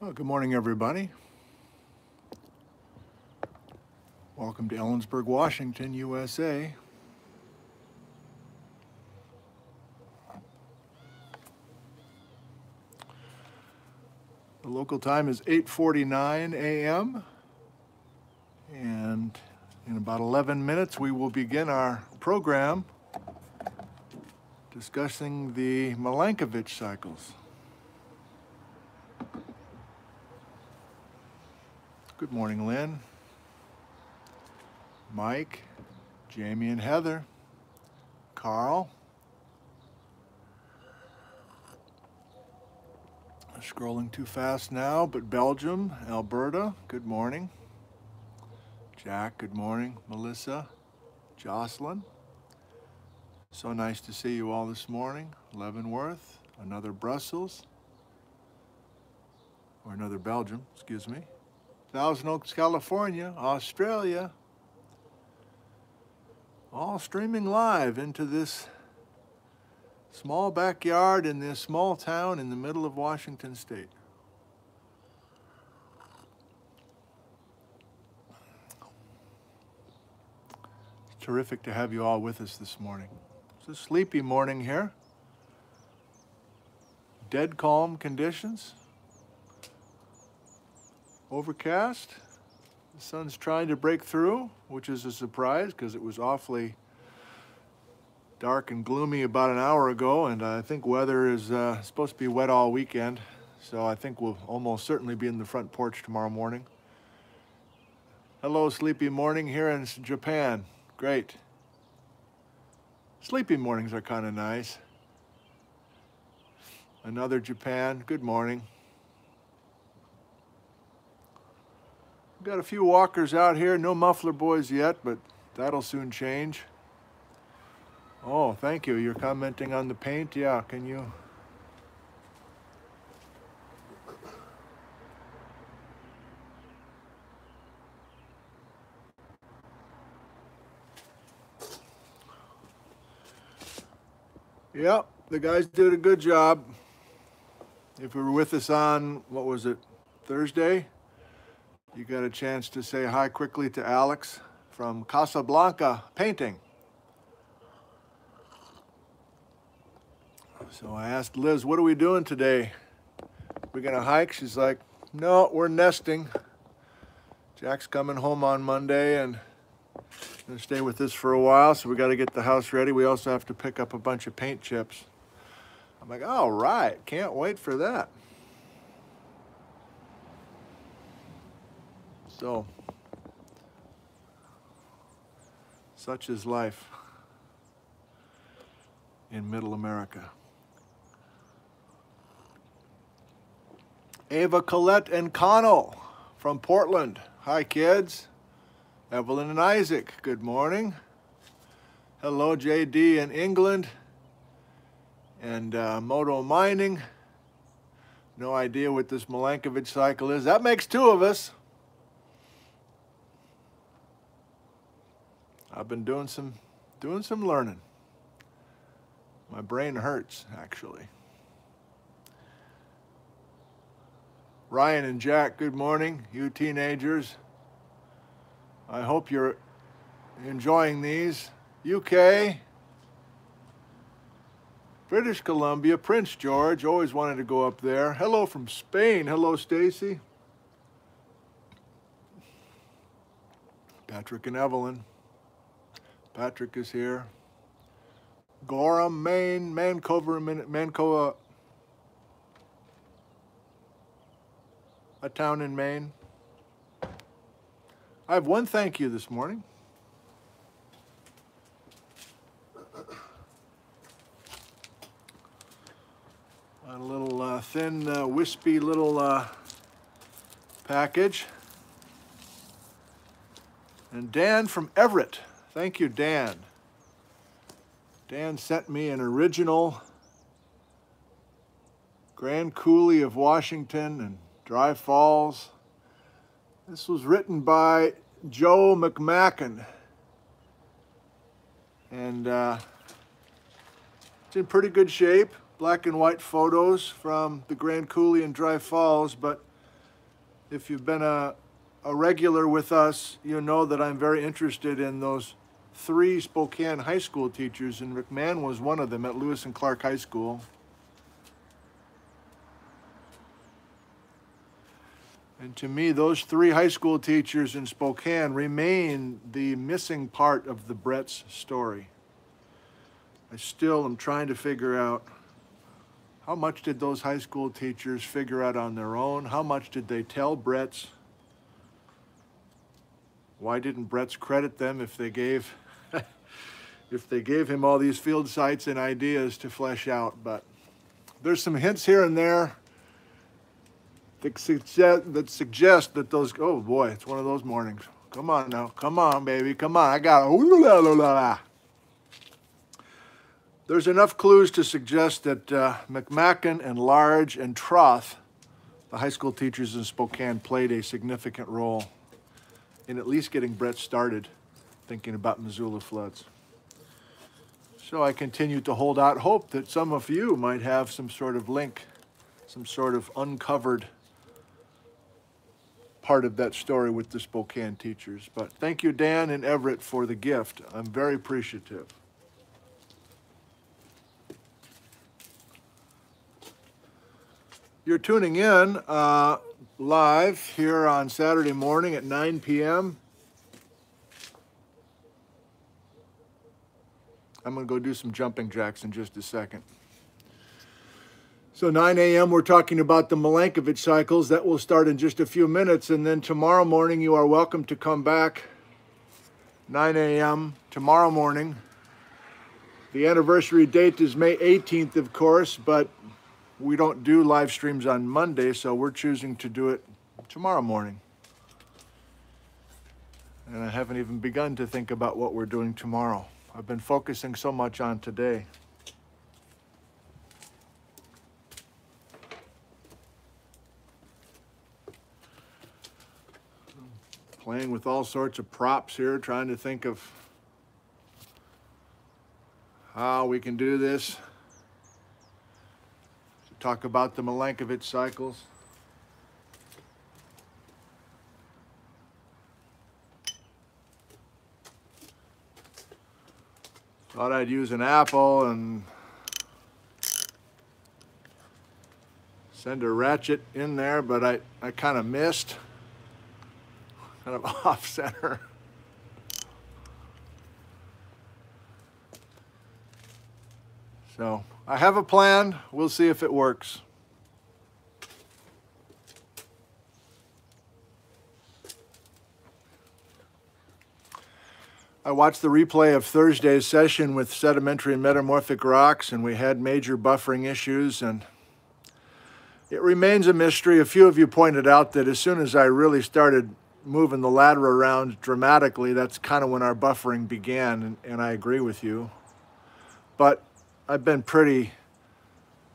Well, good morning, everybody. Welcome to Ellensburg, Washington, USA. The local time is 8:49 a.m. And in about 11 minutes, we will begin our program discussing the Milankovitch cycles. Good morning, Lynn. Mike, Jamie and Heather, Carl. Scrolling too fast now, but Belgium, Alberta, good morning. Jack, good morning. Melissa, Jocelyn. So nice to see you all this morning. Leavenworth, another Brussels, or another Belgium, excuse me. Thousand Oaks, California, Australia, all streaming live into this small backyard in this small town in the middle of Washington State. It's terrific to have you all with us this morning. It's a sleepy morning here. Dead calm conditions. Overcast. The sun's trying to break through, which is a surprise because it was awfully dark and gloomy about an hour ago, and I think weather is uh, supposed to be wet all weekend, so I think we'll almost certainly be in the front porch tomorrow morning. Hello, sleepy morning here in Japan. Great. Sleepy mornings are kind of nice. Another Japan, good morning. Got a few walkers out here, no muffler boys yet, but that'll soon change. Oh, thank you. You're commenting on the paint? Yeah, can you? Yep, the guys did a good job. If you were with us on, what was it, Thursday? You got a chance to say hi quickly to Alex from Casablanca Painting. So I asked Liz, what are we doing today? We're gonna hike? She's like, no, we're nesting. Jack's coming home on Monday and gonna stay with us for a while, so we gotta get the house ready. We also have to pick up a bunch of paint chips. I'm like, all right, can't wait for that. So, such is life in middle America. Ava Collette and Connell from Portland. Hi, kids. Evelyn and Isaac, good morning. Hello, JD in England. And uh, Moto Mining. No idea what this Milankovitch cycle is. That makes two of us. I've been doing some, doing some learning. My brain hurts, actually. Ryan and Jack, good morning, you teenagers. I hope you're enjoying these. UK, British Columbia, Prince George, always wanted to go up there. Hello from Spain. Hello, Stacy. Patrick and Evelyn. Patrick is here. Gorham, Maine, Mancover, Mancoa, a town in Maine. I have one thank you this morning. A little uh, thin, uh, wispy little uh, package. And Dan from Everett. Thank you, Dan. Dan sent me an original Grand Coulee of Washington and Dry Falls. This was written by Joe McMacken. And uh, it's in pretty good shape. Black and white photos from the Grand Coulee and Dry Falls, but if you've been a, a regular with us, you know that I'm very interested in those three Spokane high school teachers, and McMahon was one of them at Lewis and Clark High School. And to me, those three high school teachers in Spokane remain the missing part of the Bretz story. I still am trying to figure out how much did those high school teachers figure out on their own? How much did they tell Bretz? Why didn't Bretz credit them if they gave if they gave him all these field sites and ideas to flesh out? But there's some hints here and there that suggest, that suggest that those, oh boy, it's one of those mornings. Come on now, come on, baby, come on. I got it. There's enough clues to suggest that uh, McMacken and Large and Troth, the high school teachers in Spokane, played a significant role in at least getting Brett started thinking about Missoula floods. So I continue to hold out hope that some of you might have some sort of link, some sort of uncovered part of that story with the Spokane teachers. But thank you, Dan and Everett, for the gift. I'm very appreciative. You're tuning in uh, live here on Saturday morning at 9 p.m. I'm going to go do some jumping jacks in just a second. So 9 a.m. we're talking about the Milankovitch cycles. That will start in just a few minutes. And then tomorrow morning you are welcome to come back. 9 a.m. tomorrow morning. The anniversary date is May 18th, of course, but we don't do live streams on Monday, so we're choosing to do it tomorrow morning. And I haven't even begun to think about what we're doing tomorrow. I've been focusing so much on today. playing with all sorts of props here, trying to think of how we can do this. Talk about the Milankovitch cycles. Thought I'd use an apple and send a ratchet in there, but I, I kind of missed kind of off center. So I have a plan. We'll see if it works. I watched the replay of Thursday's session with sedimentary and metamorphic rocks, and we had major buffering issues, and it remains a mystery. A few of you pointed out that as soon as I really started moving the ladder around dramatically, that's kind of when our buffering began, and, and I agree with you. But I've been pretty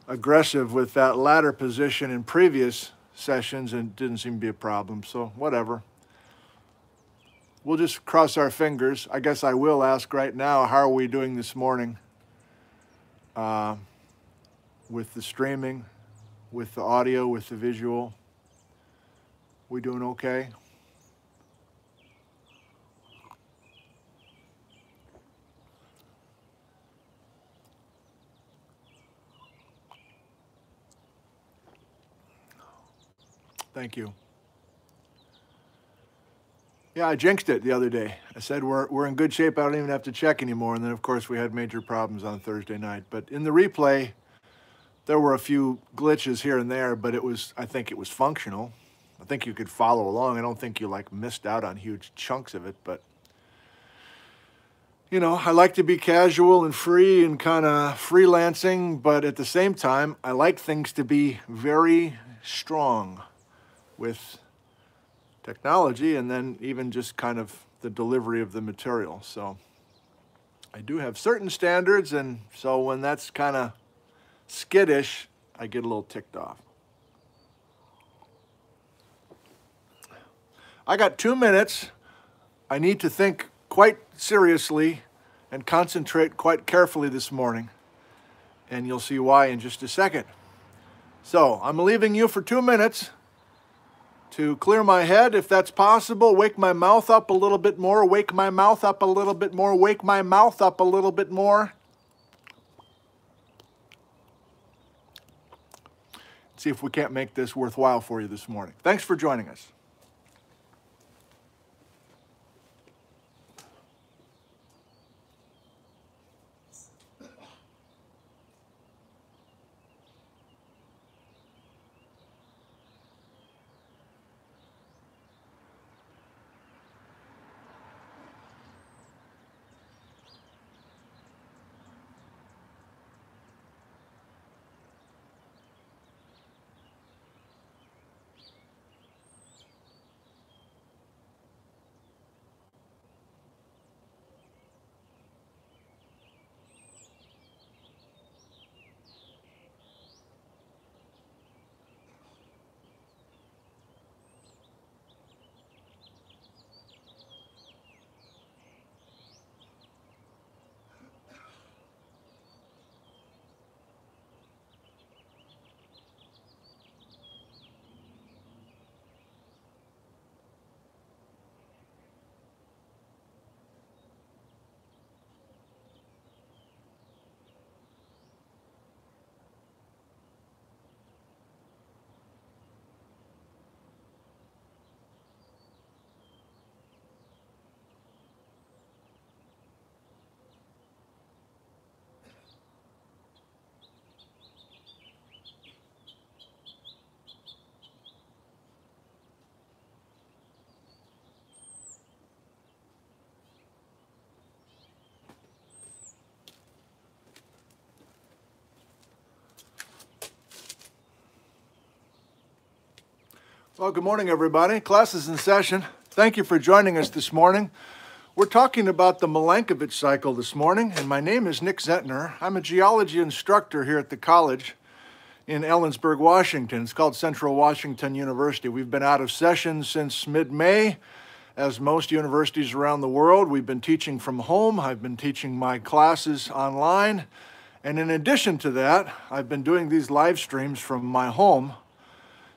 aggressive with that ladder position in previous sessions and it didn't seem to be a problem, so whatever. We'll just cross our fingers. I guess I will ask right now, how are we doing this morning uh, with the streaming, with the audio, with the visual? We doing okay? Thank you. Yeah, I jinxed it the other day. I said we're, we're in good shape. I don't even have to check anymore. And then, of course, we had major problems on Thursday night. But in the replay, there were a few glitches here and there, but it was, I think it was functional. I think you could follow along. I don't think you like missed out on huge chunks of it, but you know, I like to be casual and free and kind of freelancing, but at the same time, I like things to be very strong with technology and then even just kind of the delivery of the material. So I do have certain standards and so when that's kind of skittish, I get a little ticked off. I got two minutes. I need to think quite seriously and concentrate quite carefully this morning. And you'll see why in just a second. So I'm leaving you for two minutes. To clear my head if that's possible, wake my mouth up a little bit more, wake my mouth up a little bit more, wake my mouth up a little bit more. See if we can't make this worthwhile for you this morning. Thanks for joining us. Well, good morning, everybody. Class is in session. Thank you for joining us this morning. We're talking about the Milankovitch cycle this morning, and my name is Nick Zentner. I'm a geology instructor here at the college in Ellensburg, Washington. It's called Central Washington University. We've been out of session since mid-May. As most universities around the world, we've been teaching from home. I've been teaching my classes online. And in addition to that, I've been doing these live streams from my home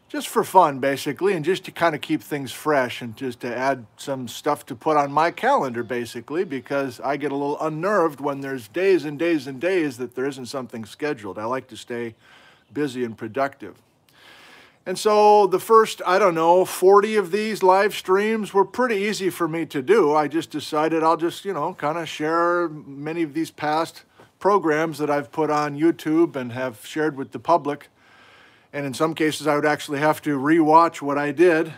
just for fun, basically, and just to kind of keep things fresh and just to add some stuff to put on my calendar, basically, because I get a little unnerved when there's days and days and days that there isn't something scheduled. I like to stay busy and productive. And so the first, I don't know, 40 of these live streams were pretty easy for me to do. I just decided I'll just, you know, kind of share many of these past programs that I've put on YouTube and have shared with the public and in some cases, I would actually have to rewatch what I did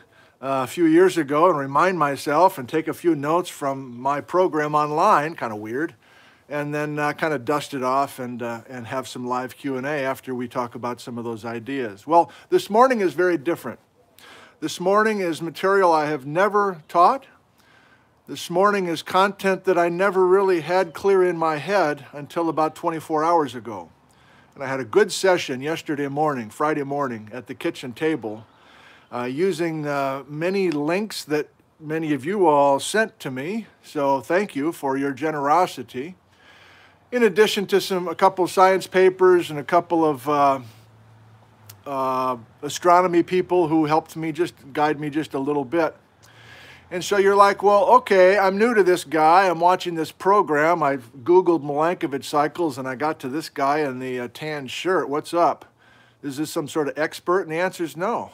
uh, a few years ago and remind myself and take a few notes from my program online, kind of weird, and then uh, kind of dust it off and, uh, and have some live Q&A after we talk about some of those ideas. Well, this morning is very different. This morning is material I have never taught. This morning is content that I never really had clear in my head until about 24 hours ago. And I had a good session yesterday morning, Friday morning, at the kitchen table, uh, using uh, many links that many of you all sent to me. So thank you for your generosity. In addition to some a couple of science papers and a couple of uh, uh astronomy people who helped me just guide me just a little bit. And so you're like, well, okay, I'm new to this guy. I'm watching this program. I've Googled Milankovitch cycles and I got to this guy in the uh, tan shirt. What's up? Is this some sort of expert? And the answer is no.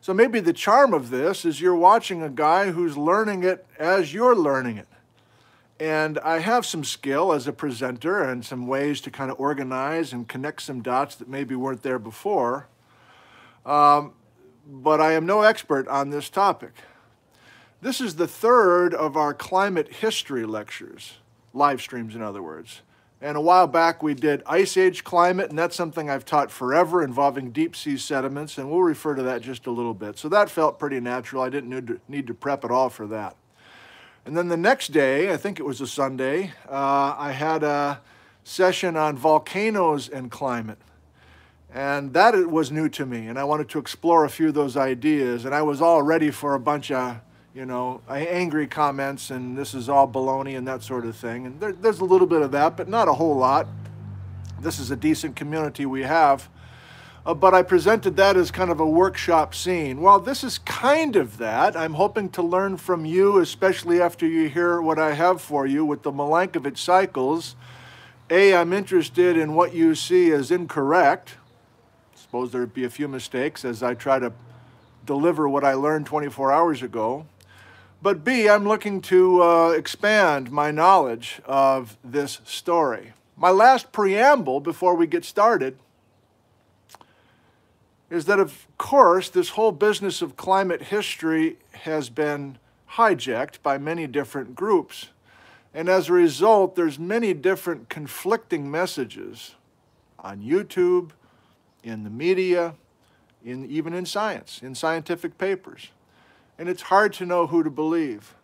So maybe the charm of this is you're watching a guy who's learning it as you're learning it. And I have some skill as a presenter and some ways to kind of organize and connect some dots that maybe weren't there before. Um, but I am no expert on this topic. This is the third of our climate history lectures, live streams in other words. And a while back we did Ice Age climate, and that's something I've taught forever involving deep sea sediments, and we'll refer to that just a little bit. So that felt pretty natural. I didn't need to, need to prep at all for that. And then the next day, I think it was a Sunday, uh, I had a session on volcanoes and climate. And that was new to me, and I wanted to explore a few of those ideas, and I was all ready for a bunch of you know, angry comments and this is all baloney and that sort of thing. And there, there's a little bit of that, but not a whole lot. This is a decent community we have. uh, but I presented that as kind of a workshop scene. Well, this is kind of that. I'm hoping to learn from you, especially after you hear what I have for you with the Milankovitch cycles. A, I'm interested in what you see as incorrect. Suppose there'd be a few mistakes as I try to deliver what I learned 24 hours ago. But B, I'm looking to uh, expand my knowledge of this story. My last preamble before we get started is that, of course, this whole business of climate history has been hijacked by many different groups. And as a result, there's many different conflicting messages on YouTube, in the media, in, even in science, in scientific papers. And it's hard to know who to believe.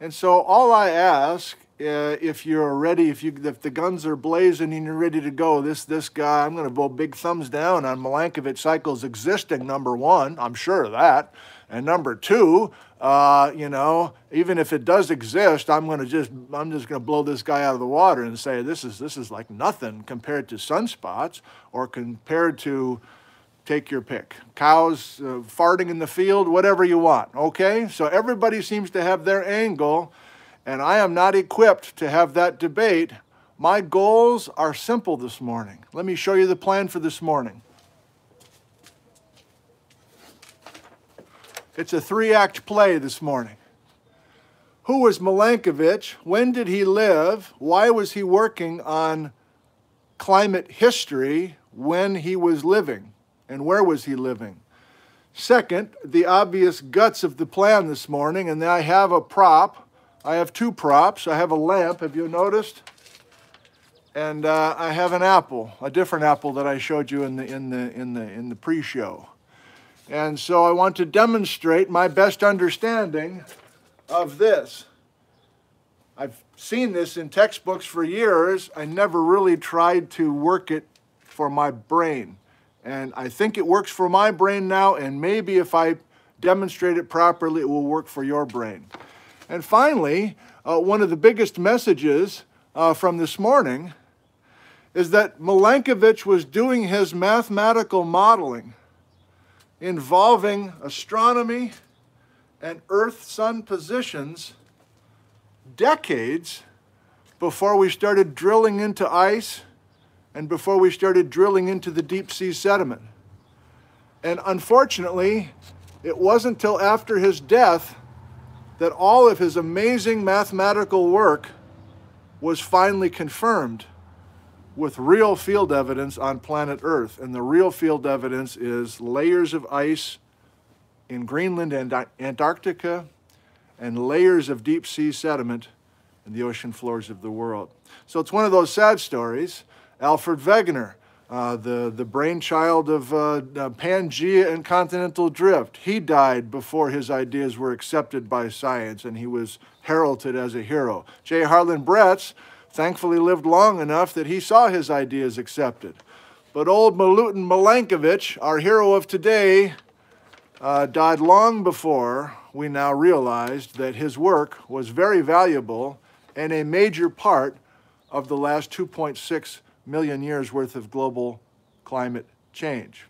And so all I ask uh, if you're ready, if you if the guns are blazing and you're ready to go, this this guy, I'm going to go big thumbs down on Milankovitch cycles existing. Number one, I'm sure of that, and number two, uh, you know, even if it does exist, I'm going to just I'm just going to blow this guy out of the water and say this is this is like nothing compared to sunspots or compared to take your pick. Cows uh, farting in the field, whatever you want. Okay, so everybody seems to have their angle and I am not equipped to have that debate. My goals are simple this morning. Let me show you the plan for this morning. It's a three act play this morning. Who was Milankovitch? When did he live? Why was he working on climate history when he was living? And where was he living? Second, the obvious guts of the plan this morning, and then I have a prop I have two props. I have a lamp, have you noticed? And uh, I have an apple, a different apple that I showed you in the, in the, in the, in the pre-show. And so I want to demonstrate my best understanding of this. I've seen this in textbooks for years. I never really tried to work it for my brain. And I think it works for my brain now, and maybe if I demonstrate it properly, it will work for your brain. And finally, uh, one of the biggest messages uh, from this morning is that Milankovitch was doing his mathematical modeling involving astronomy and Earth Sun positions decades before we started drilling into ice and before we started drilling into the deep sea sediment. And unfortunately, it wasn't until after his death that all of his amazing mathematical work was finally confirmed with real field evidence on planet Earth. And the real field evidence is layers of ice in Greenland and Antarctica and layers of deep sea sediment in the ocean floors of the world. So it's one of those sad stories. Alfred Wegener, uh, the, the brainchild of uh, uh, Pangea and continental drift. He died before his ideas were accepted by science and he was heralded as a hero. J. Harlen Bretz thankfully lived long enough that he saw his ideas accepted. But old Milutin Milankovitch, our hero of today, uh, died long before we now realized that his work was very valuable and a major part of the last 2.6 million years worth of global climate change.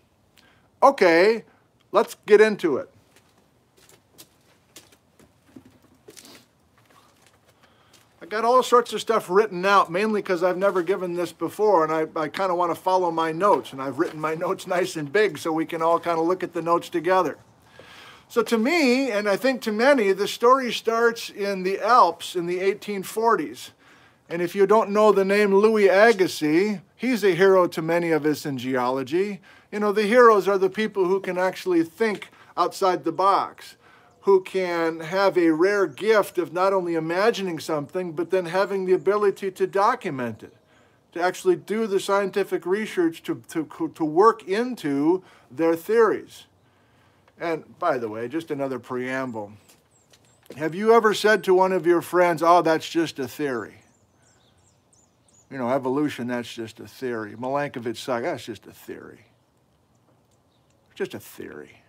Okay, let's get into it. I got all sorts of stuff written out, mainly because I've never given this before, and I, I kind of want to follow my notes, and I've written my notes nice and big so we can all kind of look at the notes together. So to me, and I think to many, the story starts in the Alps in the 1840s. And if you don't know the name Louis Agassiz, he's a hero to many of us in geology. You know, the heroes are the people who can actually think outside the box, who can have a rare gift of not only imagining something, but then having the ability to document it, to actually do the scientific research to, to, to work into their theories. And by the way, just another preamble. Have you ever said to one of your friends, oh, that's just a theory? You know, evolution, that's just a theory. Milankovitch saga, that's just a theory. Just a theory.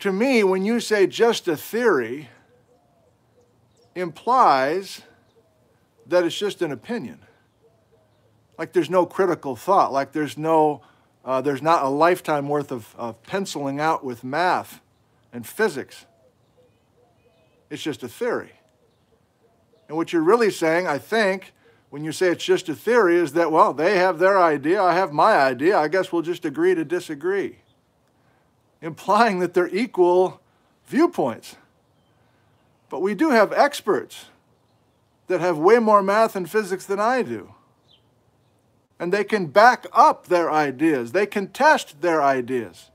To me, when you say just a theory, implies that it's just an opinion. like there's no critical thought, like there's no, uh, there's not a lifetime worth of, of penciling out with math and physics. It's just a theory. And what you're really saying, I think, when you say it's just a theory, is that, well, they have their idea, I have my idea, I guess we'll just agree to disagree. Implying that they're equal viewpoints. But we do have experts that have way more math and physics than I do. And they can back up their ideas, they can test their ideas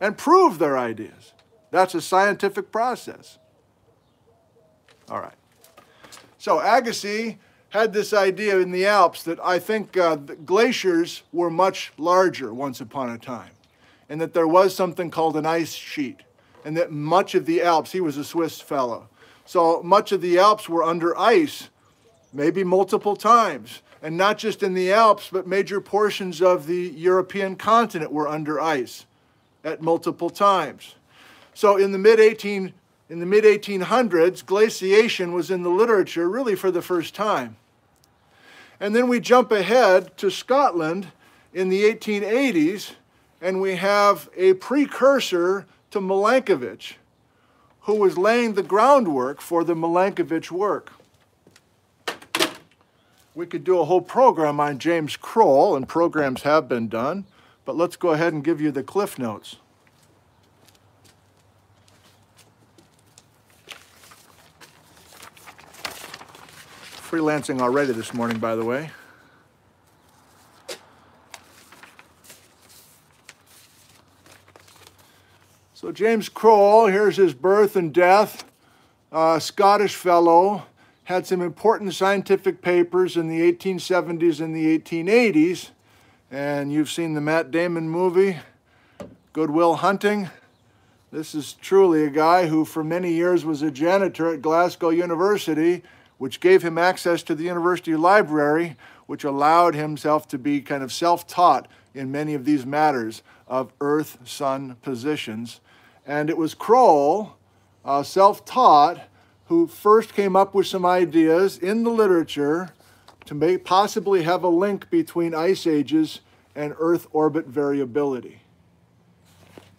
and prove their ideas. That's a scientific process. All right. So Agassiz had this idea in the Alps that I think uh, glaciers were much larger once upon a time, and that there was something called an ice sheet, and that much of the Alps, he was a Swiss fellow, so much of the Alps were under ice, maybe multiple times. And not just in the Alps, but major portions of the European continent were under ice at multiple times. So in the mid 18 in the mid 1800s, glaciation was in the literature really for the first time. And then we jump ahead to Scotland in the 1880s, and we have a precursor to Milankovitch who was laying the groundwork for the Milankovitch work. We could do a whole program on James Croll, and programs have been done, but let's go ahead and give you the cliff notes. Freelancing already this morning, by the way. So James Croll, here's his birth and death. Uh, Scottish fellow, had some important scientific papers in the 1870s and the 1880s. And you've seen the Matt Damon movie, Good Will Hunting. This is truly a guy who for many years was a janitor at Glasgow University, which gave him access to the university library, which allowed himself to be kind of self-taught in many of these matters of Earth-Sun positions. And it was Croll, uh, self taught, who first came up with some ideas in the literature to possibly have a link between ice ages and Earth orbit variability.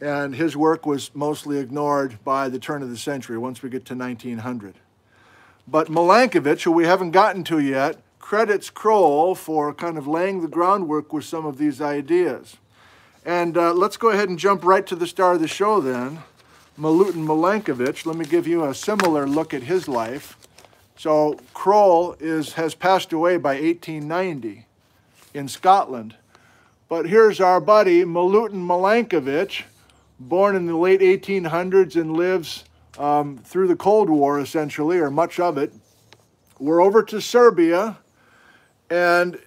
And his work was mostly ignored by the turn of the century, once we get to 1900. But Milankovitch, who we haven't gotten to yet, credits Croll for kind of laying the groundwork with some of these ideas. And uh, let's go ahead and jump right to the star of the show then, Milutin Milankovitch. Let me give you a similar look at his life. So Croll is, has passed away by 1890 in Scotland. But here's our buddy, Milutin Milankovitch, born in the late 1800s and lives um, through the Cold War, essentially, or much of it. We're over to Serbia, and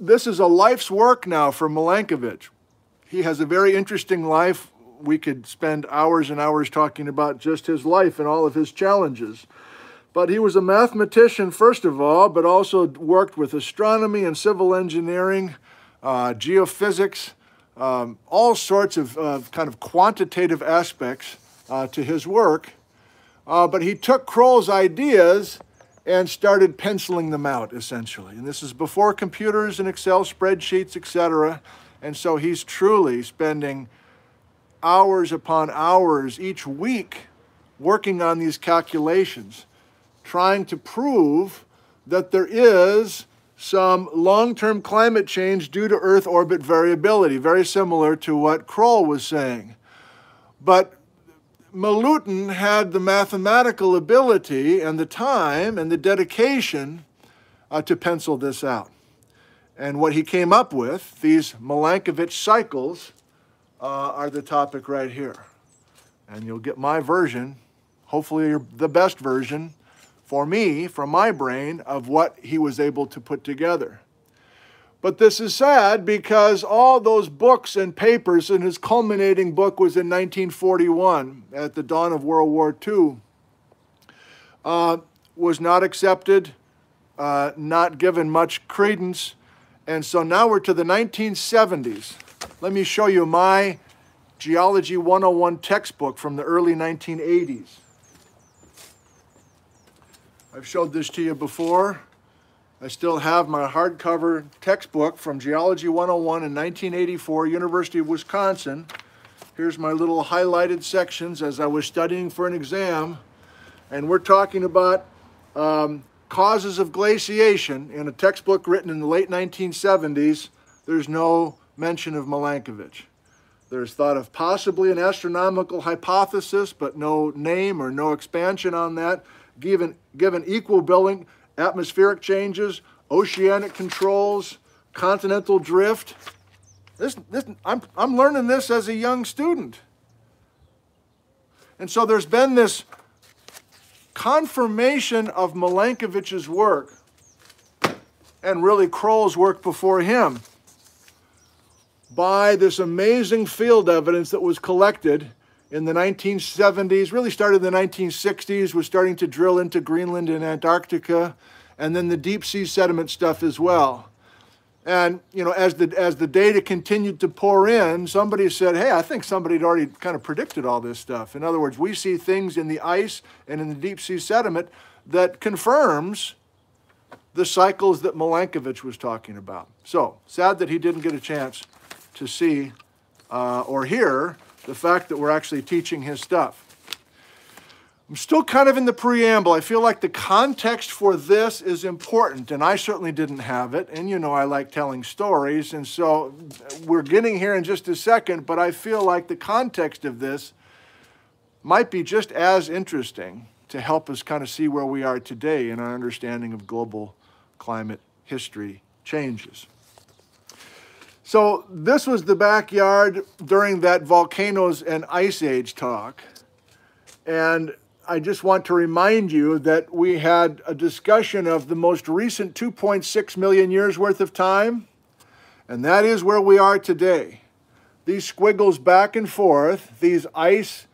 this is a life's work now for Milankovitch he has a very interesting life. We could spend hours and hours talking about just his life and all of his challenges. But he was a mathematician, first of all, but also worked with astronomy and civil engineering, uh, geophysics, um, all sorts of uh, kind of quantitative aspects uh, to his work. Uh, but he took Croll's ideas and started penciling them out, essentially. And this is before computers and Excel spreadsheets, etc. And so he's truly spending hours upon hours each week working on these calculations, trying to prove that there is some long-term climate change due to Earth orbit variability, very similar to what Kroll was saying. But Milutin had the mathematical ability and the time and the dedication uh, to pencil this out. And what he came up with, these Milankovitch cycles, uh, are the topic right here. And you'll get my version, hopefully the best version for me, from my brain, of what he was able to put together. But this is sad because all those books and papers, and his culminating book was in 1941 at the dawn of World War II, uh, was not accepted, uh, not given much credence, and so now we're to the 1970s. Let me show you my Geology 101 textbook from the early 1980s. I've showed this to you before. I still have my hardcover textbook from Geology 101 in 1984, University of Wisconsin. Here's my little highlighted sections as I was studying for an exam. And we're talking about um, causes of glaciation in a textbook written in the late 1970s. There's no mention of Milankovitch. There's thought of possibly an astronomical hypothesis, but no name or no expansion on that. Given, given equal building, atmospheric changes, oceanic controls, continental drift. This, this, I'm, I'm learning this as a young student. And so there's been this confirmation of Milankovitch's work and really Croll's work before him by this amazing field evidence that was collected in the 1970s, really started in the 1960s, was starting to drill into Greenland and Antarctica, and then the deep sea sediment stuff as well. And you know, as the as the data continued to pour in, somebody said, "Hey, I think somebody had already kind of predicted all this stuff." In other words, we see things in the ice and in the deep sea sediment that confirms the cycles that Milankovitch was talking about. So sad that he didn't get a chance to see uh, or hear the fact that we're actually teaching his stuff. I'm still kind of in the preamble. I feel like the context for this is important, and I certainly didn't have it. And you know, I like telling stories, and so we're getting here in just a second, but I feel like the context of this might be just as interesting to help us kind of see where we are today in our understanding of global climate history changes. So this was the backyard during that volcanoes and ice age talk. And I just want to remind you that we had a discussion of the most recent 2.6 million years worth of time. And that is where we are today. These squiggles back and forth, these ice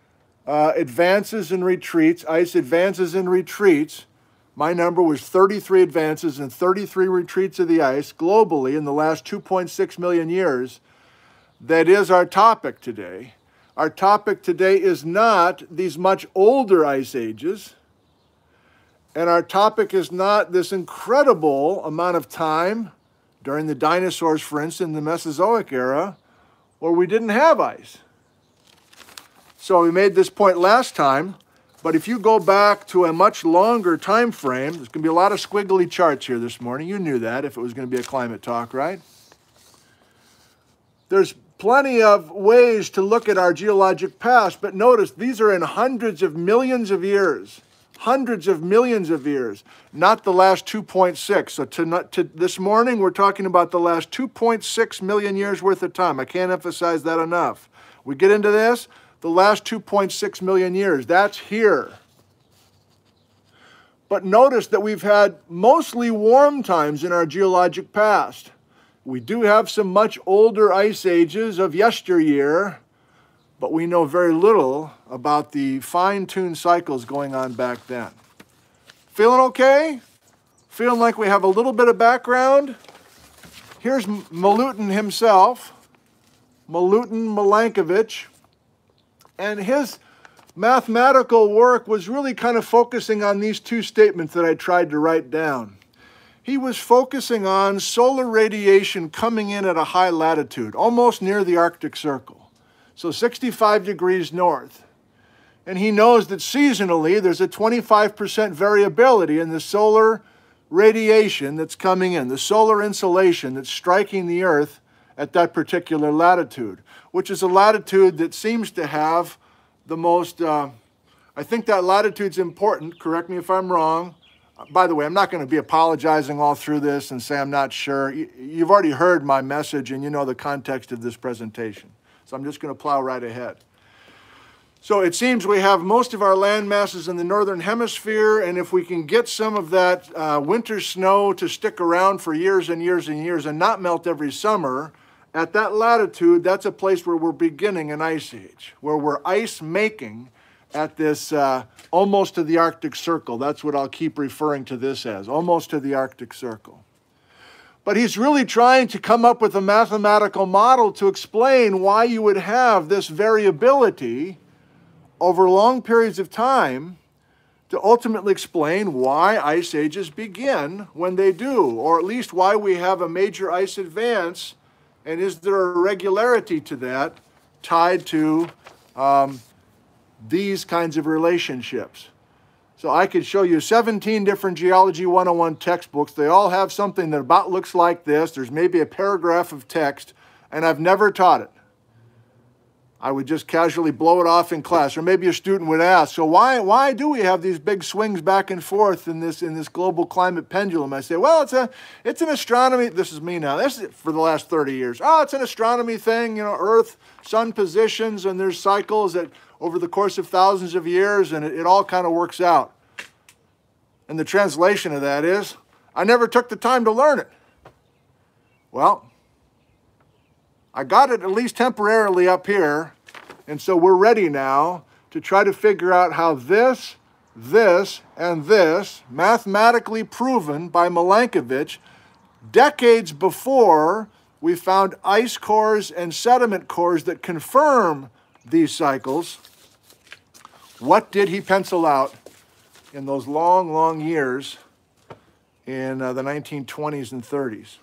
uh, advances and retreats, ice advances and retreats, my number was 33 advances and 33 retreats of the ice globally in the last 2.6 million years. That is our topic today. Our topic today is not these much older ice ages, and our topic is not this incredible amount of time during the dinosaurs, for instance, in the Mesozoic era, where we didn't have ice. So we made this point last time. But if you go back to a much longer time frame, there's going to be a lot of squiggly charts here this morning. You knew that if it was going to be a climate talk, right? There's plenty of ways to look at our geologic past, but notice these are in hundreds of millions of years. Hundreds of millions of years, not the last 2.6. So to, to this morning, we're talking about the last 2.6 million years worth of time. I can't emphasize that enough. We get into this, the last 2.6 million years. That's here. But notice that we've had mostly warm times in our geologic past. We do have some much older ice ages of yesteryear, but we know very little about the fine-tuned cycles going on back then. Feeling okay? Feeling like we have a little bit of background? Here's Milutin himself, Milutin Milankovitch. And his mathematical work was really kind of focusing on these two statements that I tried to write down. He was focusing on solar radiation coming in at a high latitude, almost near the Arctic Circle, so 65 degrees north. And he knows that seasonally there's a 25% variability in the solar radiation that's coming in, the solar insolation that's striking the Earth at that particular latitude which is a latitude that seems to have the most, uh, I think that latitude's important, correct me if I'm wrong. By the way, I'm not going to be apologizing all through this and say I'm not sure. You've already heard my message and you know the context of this presentation. So I'm just going to plow right ahead. So it seems we have most of our land masses in the northern hemisphere, and if we can get some of that uh, winter snow to stick around for years and years and years and not melt every summer, at that latitude, that's a place where we're beginning an ice age, where we're ice making at this uh, almost to the Arctic Circle. That's what I'll keep referring to this as, almost to the Arctic Circle. But he's really trying to come up with a mathematical model to explain why you would have this variability over long periods of time to ultimately explain why ice ages begin when they do, or at least why we have a major ice advance, and is there a regularity to that tied to um, these kinds of relationships? So I could show you 17 different Geology 101 textbooks. They all have something that about looks like this. There's maybe a paragraph of text, and I've never taught it. I would just casually blow it off in class. Or maybe a student would ask, so why, why do we have these big swings back and forth in this, in this global climate pendulum? I say, well, it's, a, it's an astronomy, this is me now, this is for the last 30 years. Oh, it's an astronomy thing, you know, Earth, sun positions, and there's cycles that over the course of thousands of years, and it, it all kind of works out. And the translation of that is, I never took the time to learn it. Well, I got it at least temporarily up here, and so we're ready now to try to figure out how this, this, and this, mathematically proven by Milankovitch, decades before we found ice cores and sediment cores that confirm these cycles, what did he pencil out in those long, long years in uh, the 1920s and 30s?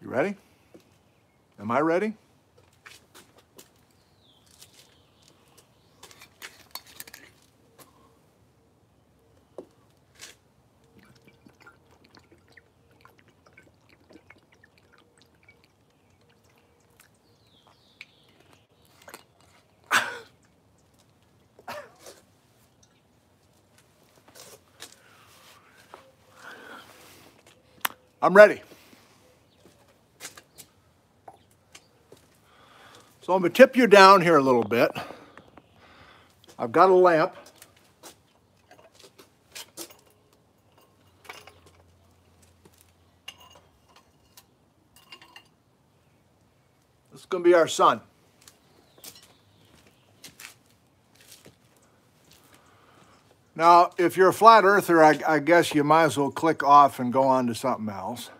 You ready? Am I ready? I'm ready. So I'm to tip you down here a little bit. I've got a lamp. This is going to be our sun. Now, if you're a flat earther, I, I, guess you might as well click off and go on to something else.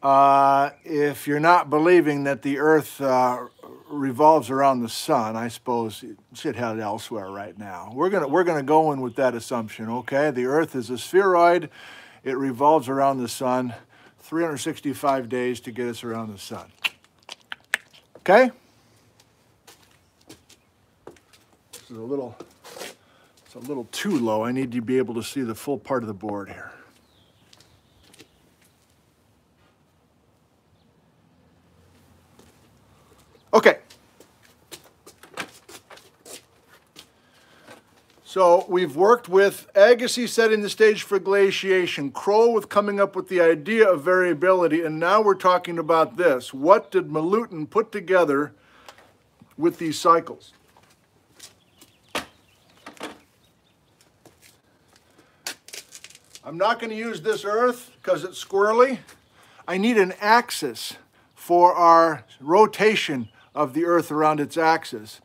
Uh, if you're not believing that the earth uh, revolves around the sun, I suppose it head elsewhere right now. We're gonna we're gonna go in with that assumption. Okay, the Earth is a spheroid; it revolves around the sun, 365 days to get us around the sun. Okay. This is a little it's a little too low. I need to be able to see the full part of the board here. Okay. So we've worked with Agassiz setting the stage for glaciation, Croll with coming up with the idea of variability, and now we're talking about this. What did Milutin put together with these cycles? I'm not going to use this earth because it's squirrely. I need an axis for our rotation of the Earth around its axis.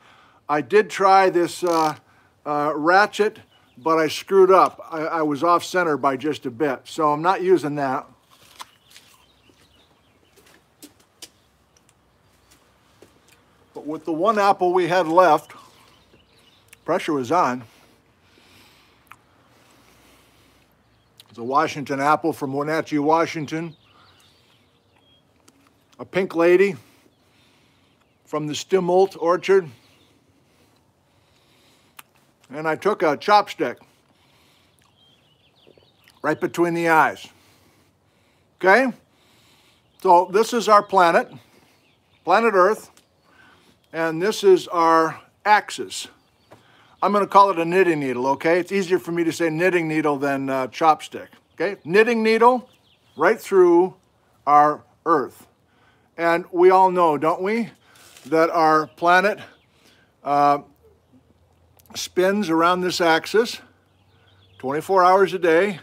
I did try this uh, uh, ratchet, but I screwed up. I, I was off center by just a bit, so I'm not using that. But with the one apple we had left, pressure was on. It's a Washington apple from Wenatchee, Washington. A pink lady from the Stemilt orchard. And I took a chopstick right between the eyes. Okay? So this is our planet, planet Earth, and this is our axis. I'm going to call it a knitting needle, okay? It's easier for me to say knitting needle than uh, chopstick, okay? Knitting needle right through our Earth. And we all know, don't we, that our planet uh, spins around this axis 24 hours a day,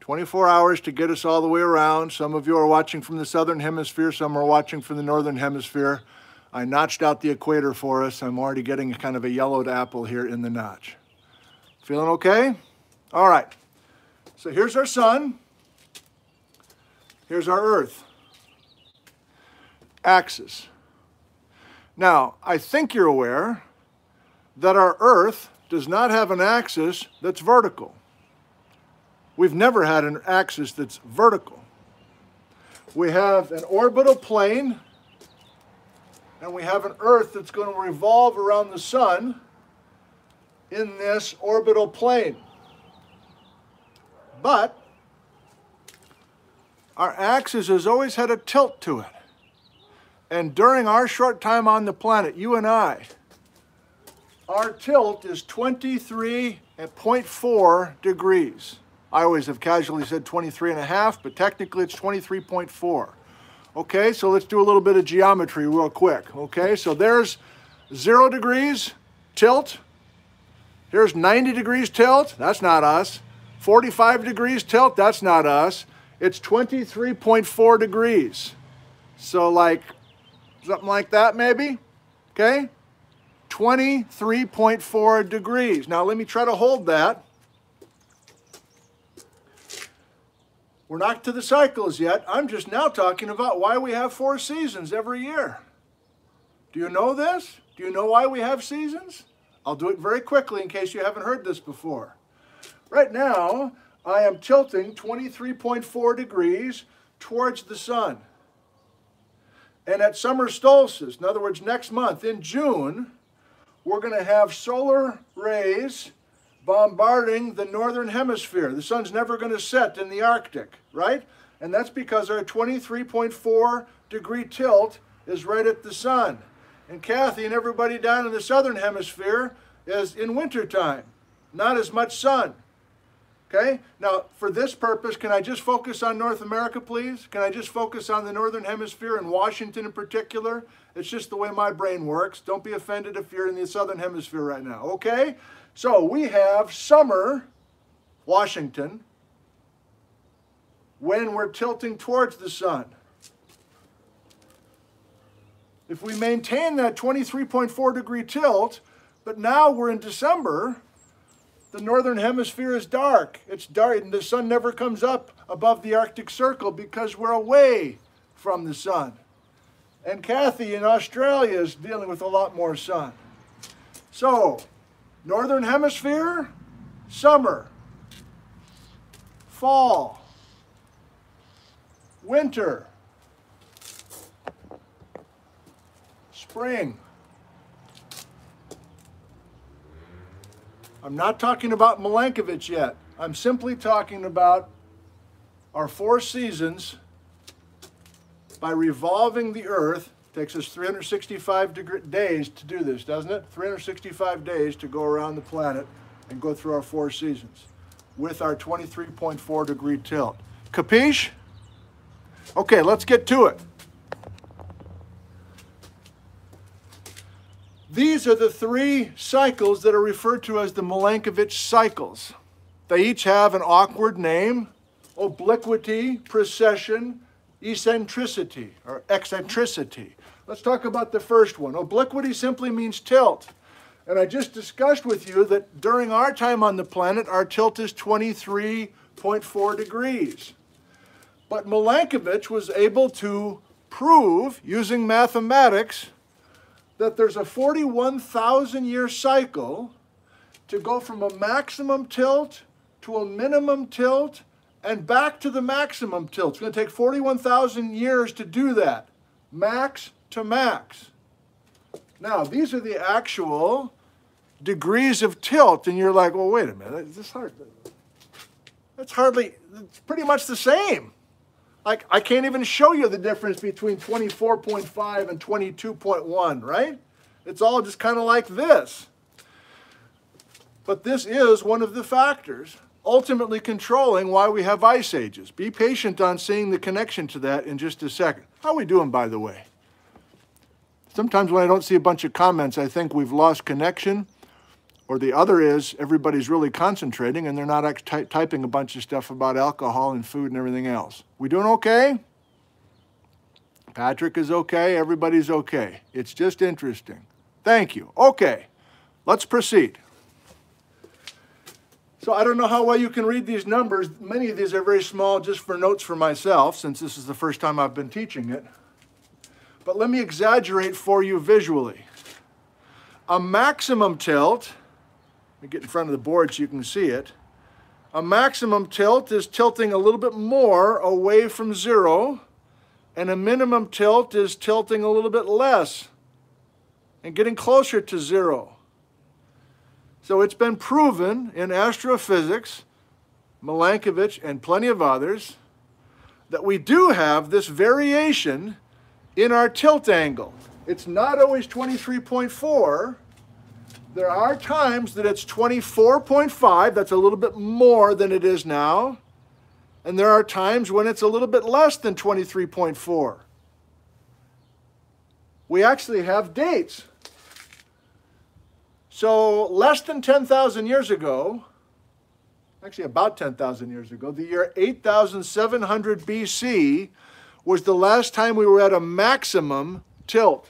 24 hours to get us all the way around. Some of you are watching from the southern hemisphere, some are watching from the northern hemisphere. I notched out the equator for us. I'm already getting kind of a yellowed apple here in the notch. Feeling okay? All right. So here's our sun. Here's our earth. Axis. Now, I think you're aware that our Earth does not have an axis that's vertical. We've never had an axis that's vertical. We have an orbital plane, and we have an Earth that's going to revolve around the sun in this orbital plane. But our axis has always had a tilt to it. And during our short time on the planet, you and I, our tilt is 23.4 degrees. I always have casually said 23 and a half, but technically it's 23.4. Okay, so let's do a little bit of geometry real quick. Okay, so there's zero degrees tilt. Here's 90 degrees tilt. That's not us. 45 degrees tilt. That's not us. It's 23.4 degrees. So like something like that maybe. Okay, 23.4 degrees. Now let me try to hold that. We're not to the cycles yet. I'm just now talking about why we have four seasons every year. Do you know this? Do you know why we have seasons? I'll do it very quickly in case you haven't heard this before. Right now, I am tilting 23.4 degrees towards the sun. And at summer solstice, in other words, next month in June, we're going to have solar rays bombarding the northern hemisphere. The sun's never going to set in the Arctic, right? And that's because our 23.4 degree tilt is right at the sun. And Kathy and everybody down in the southern hemisphere is in wintertime, not as much sun. Okay? Now, for this purpose, can I just focus on North America, please? Can I just focus on the Northern Hemisphere and Washington in particular? It's just the way my brain works. Don't be offended if you're in the Southern Hemisphere right now, okay? So we have summer, Washington, when we're tilting towards the sun. If we maintain that 23.4 degree tilt, but now we're in December, the northern hemisphere is dark. It's dark, and the sun never comes up above the Arctic Circle because we're away from the sun. And Kathy in Australia is dealing with a lot more sun. So, Northern Hemisphere, summer, fall, winter, spring. I'm not talking about Milankovitch yet. I'm simply talking about our four seasons by revolving the earth Takes us 365 days to do this, doesn't it? 365 days to go around the planet and go through our four seasons with our 23.4 degree tilt. Capiche? Okay, let's get to it. These are the three cycles that are referred to as the Milankovitch cycles. They each have an awkward name, obliquity, precession, eccentricity, or eccentricity. Let's talk about the first one. Obliquity simply means tilt. And I just discussed with you that during our time on the planet, our tilt is 23.4 degrees. But Milankovitch was able to prove, using mathematics, that there's a 41,000 year cycle to go from a maximum tilt to a minimum tilt and back to the maximum tilt. It's going to take 41,000 years to do that. Max to max. Now, these are the actual degrees of tilt, and you're like, well, wait a minute, this hard, that's hardly, it's pretty much the same. Like, I can't even show you the difference between 24.5 and 22.1, right? It's all just kind of like this. But this is one of the factors ultimately controlling why we have ice ages. Be patient on seeing the connection to that in just a second. How we doing, by the way? Sometimes when I don't see a bunch of comments, I think we've lost connection. Or the other is everybody's really concentrating and they're not ty typing a bunch of stuff about alcohol and food and everything else. We doing okay? Patrick is okay. Everybody's okay. It's just interesting. Thank you. Okay, let's proceed. So I don't know how well you can read these numbers. Many of these are very small just for notes for myself since this is the first time I've been teaching it. But let me exaggerate for you visually. A maximum tilt, let me get in front of the board so you can see it. A maximum tilt is tilting a little bit more away from zero, and a minimum tilt is tilting a little bit less and getting closer to zero. So it's been proven in astrophysics, Milankovitch and plenty of others, that we do have this variation in our tilt angle. It's not always 23.4. There are times that it's 24.5. That's a little bit more than it is now. And there are times when it's a little bit less than 23.4. We actually have dates. So less than 10,000 years ago, actually about 10,000 years ago, the year 8700 BC was the last time we were at a maximum tilt,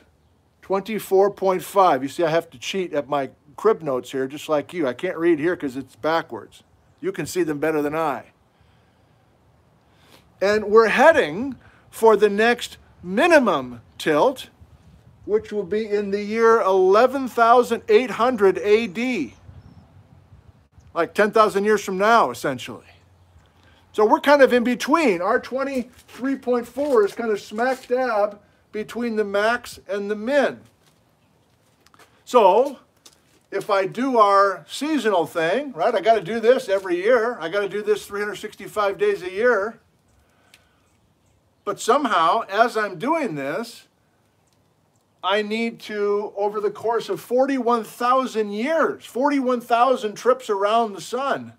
24.5. You see, I have to cheat at my crib notes here, just like you. I can't read here because it's backwards. You can see them better than I. And we're heading for the next minimum tilt, which will be in the year 11,800 AD. Like 10,000 years from now, essentially. So we're kind of in between. Our 23.4 is kind of smack dab between the max and the min. So if I do our seasonal thing, right, I got to do this every year. I got to do this 365 days a year. But somehow, as I'm doing this, I need to, over the course of 41,000 years, 41,000 trips around the sun,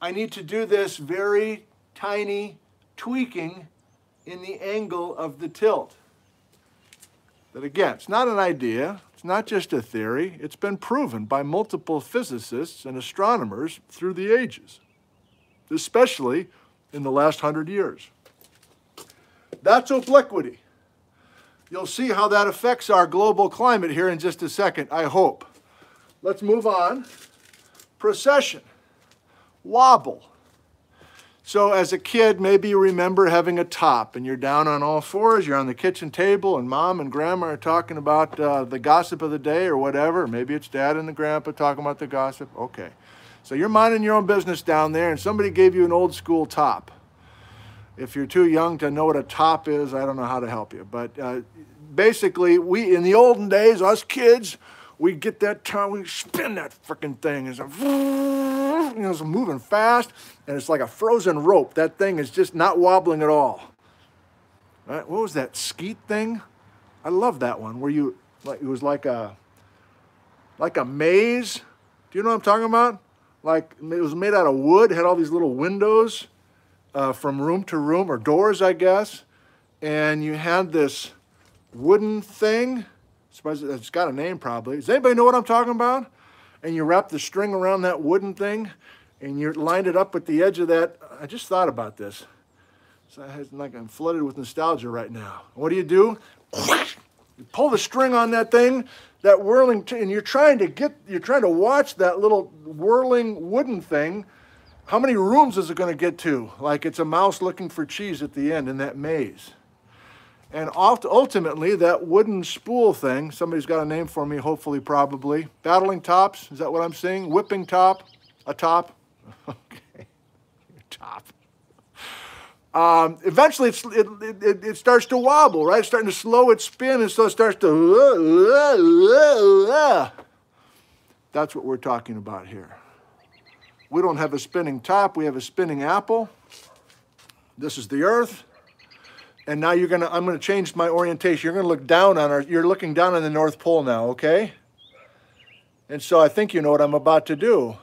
I need to do this very tiny tweaking in the angle of the tilt. But again, it's not an idea, it's not just a theory, it's been proven by multiple physicists and astronomers through the ages, especially in the last hundred years. That's obliquity. You'll see how that affects our global climate here in just a second, I hope. Let's move on. Precession, wobble. So as a kid, maybe you remember having a top and you're down on all fours, you're on the kitchen table and mom and grandma are talking about uh, the gossip of the day or whatever. Maybe it's dad and the grandpa talking about the gossip. Okay. So you're minding your own business down there and somebody gave you an old school top. If you're too young to know what a top is, I don't know how to help you. But uh, basically, we in the olden days, us kids, we get that top, we spin that freaking thing. It's a, you know, it's moving fast, and it's like a frozen rope. That thing is just not wobbling at all. Right? What was that skeet thing? I love that one where you like it was like a like a maze. Do you know what I'm talking about? Like it was made out of wood, had all these little windows uh, from room to room, or doors, I guess. And you had this wooden thing. Suppose It's got a name probably. Does anybody know what I'm talking about? And you wrap the string around that wooden thing and you're lined it up with the edge of that. I just thought about this. So I like I'm flooded with nostalgia right now. What do you do? You pull the string on that thing, that whirling, and you're trying to get, you're trying to watch that little whirling wooden thing how many rooms is it going to get to? Like it's a mouse looking for cheese at the end in that maze. And ultimately, that wooden spool thing, somebody's got a name for me, hopefully, probably. Battling tops, is that what I'm seeing? Whipping top, a top. Okay, top. Um, eventually, it, it, it, starts to wobble, right? It's starting to slow its spin, and so it starts to. That's what we're talking about here. We don't have a spinning top, we have a spinning apple. This is the earth. And now you're gonna, I'm gonna change my orientation. You're gonna look down on our, you're looking down on the North Pole now, okay? And so I think you know what I'm about to do.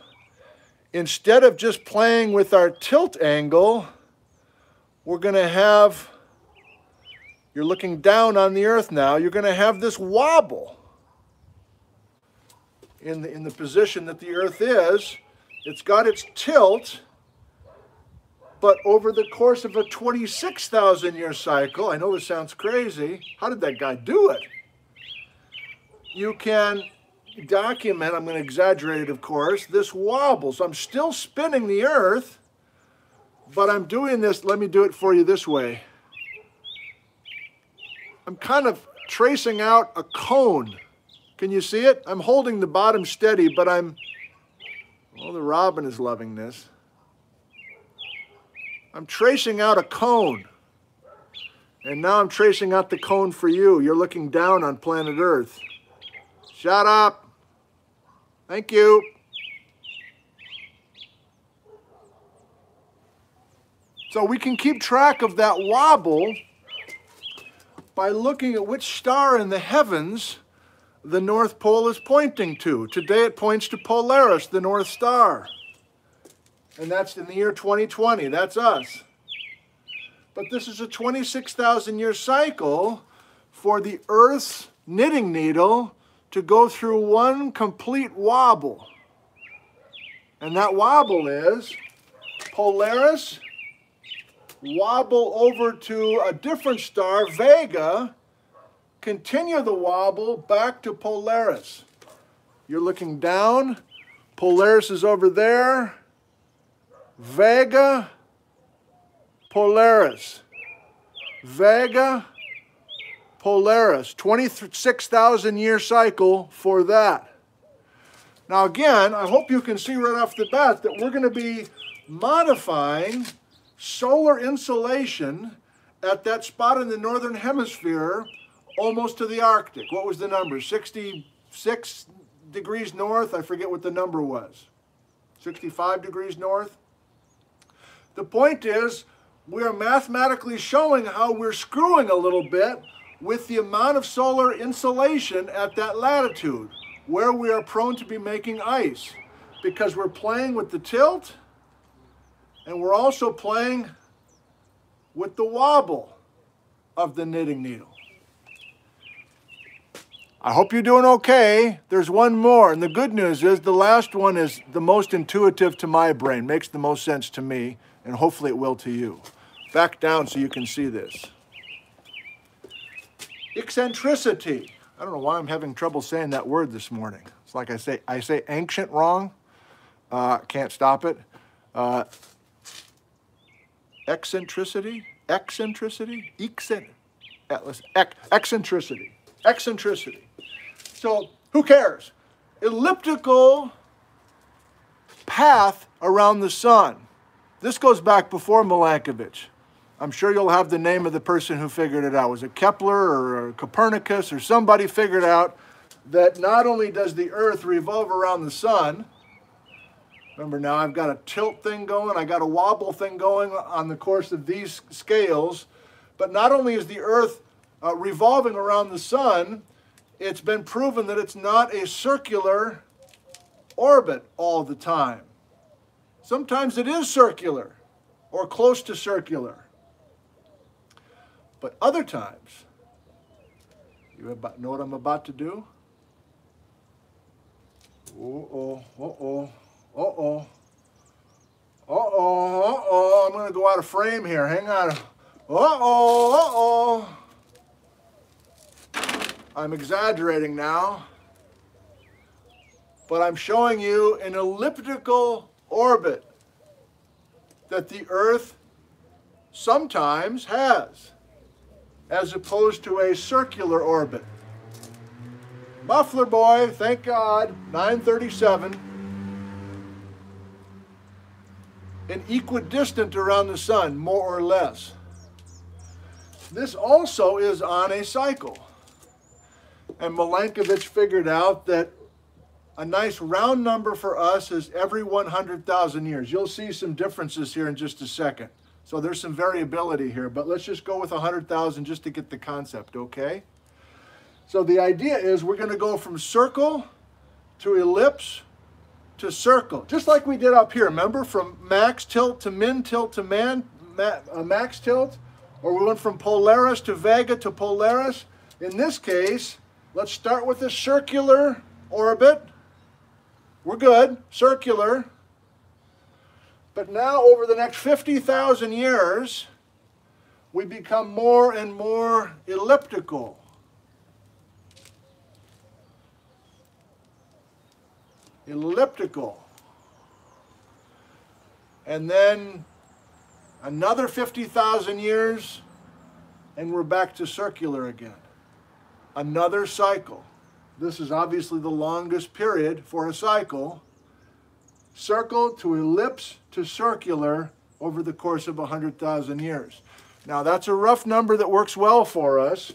Instead of just playing with our tilt angle, we're gonna have, you're looking down on the earth now, you're gonna have this wobble in the, in the position that the earth is. It's got its tilt, but over the course of a 26,000 year cycle, I know this sounds crazy, how did that guy do it? You can document, I'm going to exaggerate it of course, this wobble. So I'm still spinning the earth, but I'm doing this, let me do it for you this way. I'm kind of tracing out a cone Can you see it? I'm holding the bottom steady, but I'm, oh, the robin is loving this. I'm tracing out a cone. And now I'm tracing out the cone for you. You're looking down on planet Earth. Shut up. Thank you. So we can keep track of that wobble by looking at which star in the heavens the North Pole is pointing to. Today it points to Polaris, the North Star. And that's in the year 2020. That's us. But this is a 26,000 year cycle for the Earth's knitting needle to go through one complete wobble. And that wobble is Polaris, wobble over to a different star, Vega, continue the wobble back to Polaris. You're looking down, Polaris is over there, Vega, Polaris. Vega, Polaris. 26,000 year cycle for that. Now again, I hope you can see right off the bat that we're going to be modifying solar insolation at that spot in the northern hemisphere almost to the Arctic. What was the number? 66 degrees north? I forget what the number was. 65 degrees north? The point is, we're mathematically showing how we're screwing a little bit with the amount of solar insolation at that latitude, where we are prone to be making ice, because we're playing with the tilt, and we're also playing with the wobble of the knitting needle. I hope you're doing okay. There's one more, and the good news is the last one is the most intuitive to my brain, makes the most sense to me and hopefully it will to you. Back down so you can see this. Eccentricity. I don't know why I'm having trouble saying that word this morning. It's like I say, I say ancient wrong. Uh, can't stop it. Uh, eccentricity, eccentricity, eccentricity, eccentricity, eccentricity. So who cares? Elliptical path around the sun. This goes back before Milankovitch. I'm sure you'll have the name of the person who figured it out. Was it Kepler or Copernicus or somebody figured out that not only does the Earth revolve around the sun, remember now I've got a tilt thing going, I got a wobble thing going on the course of these scales, but not only is the Earth uh, revolving around the sun, it's been proven that it's not a circular orbit all the time. Sometimes it is circular or close to circular. But other times, you know what I'm about to do? Uh-oh, uh-oh, uh-oh. Uh-oh, uh-oh, I'm going to go out of frame here. Hang on. Uh-oh, uh-oh. I'm exaggerating now. But I'm showing you an elliptical orbit that the Earth sometimes has, as opposed to a circular orbit. Muffler boy, thank God, 937. And equidistant around the sun, more or less. This also is on a cycle. And Milankovitch figured out that a nice round number for us is every 100,000 years. You'll see some differences here in just a second. So there's some variability here, but let's just go with 100,000 just to get the concept, okay? So the idea is we're going to go from circle to ellipse to circle, just like we did up here. Remember, from max tilt to min tilt to man, ma uh, max tilt? Or we went from Polaris to Vega to Polaris. In this case, let's start with a circular orbit we're good, circular. But now, over the next 50,000 years, we become more and more elliptical. Elliptical. And then another 50,000 years, and we're back to circular again. Another cycle. this is obviously the longest period for a cycle, circle to ellipse to circular over the course of 100,000 years. Now that's a rough number that works well for us,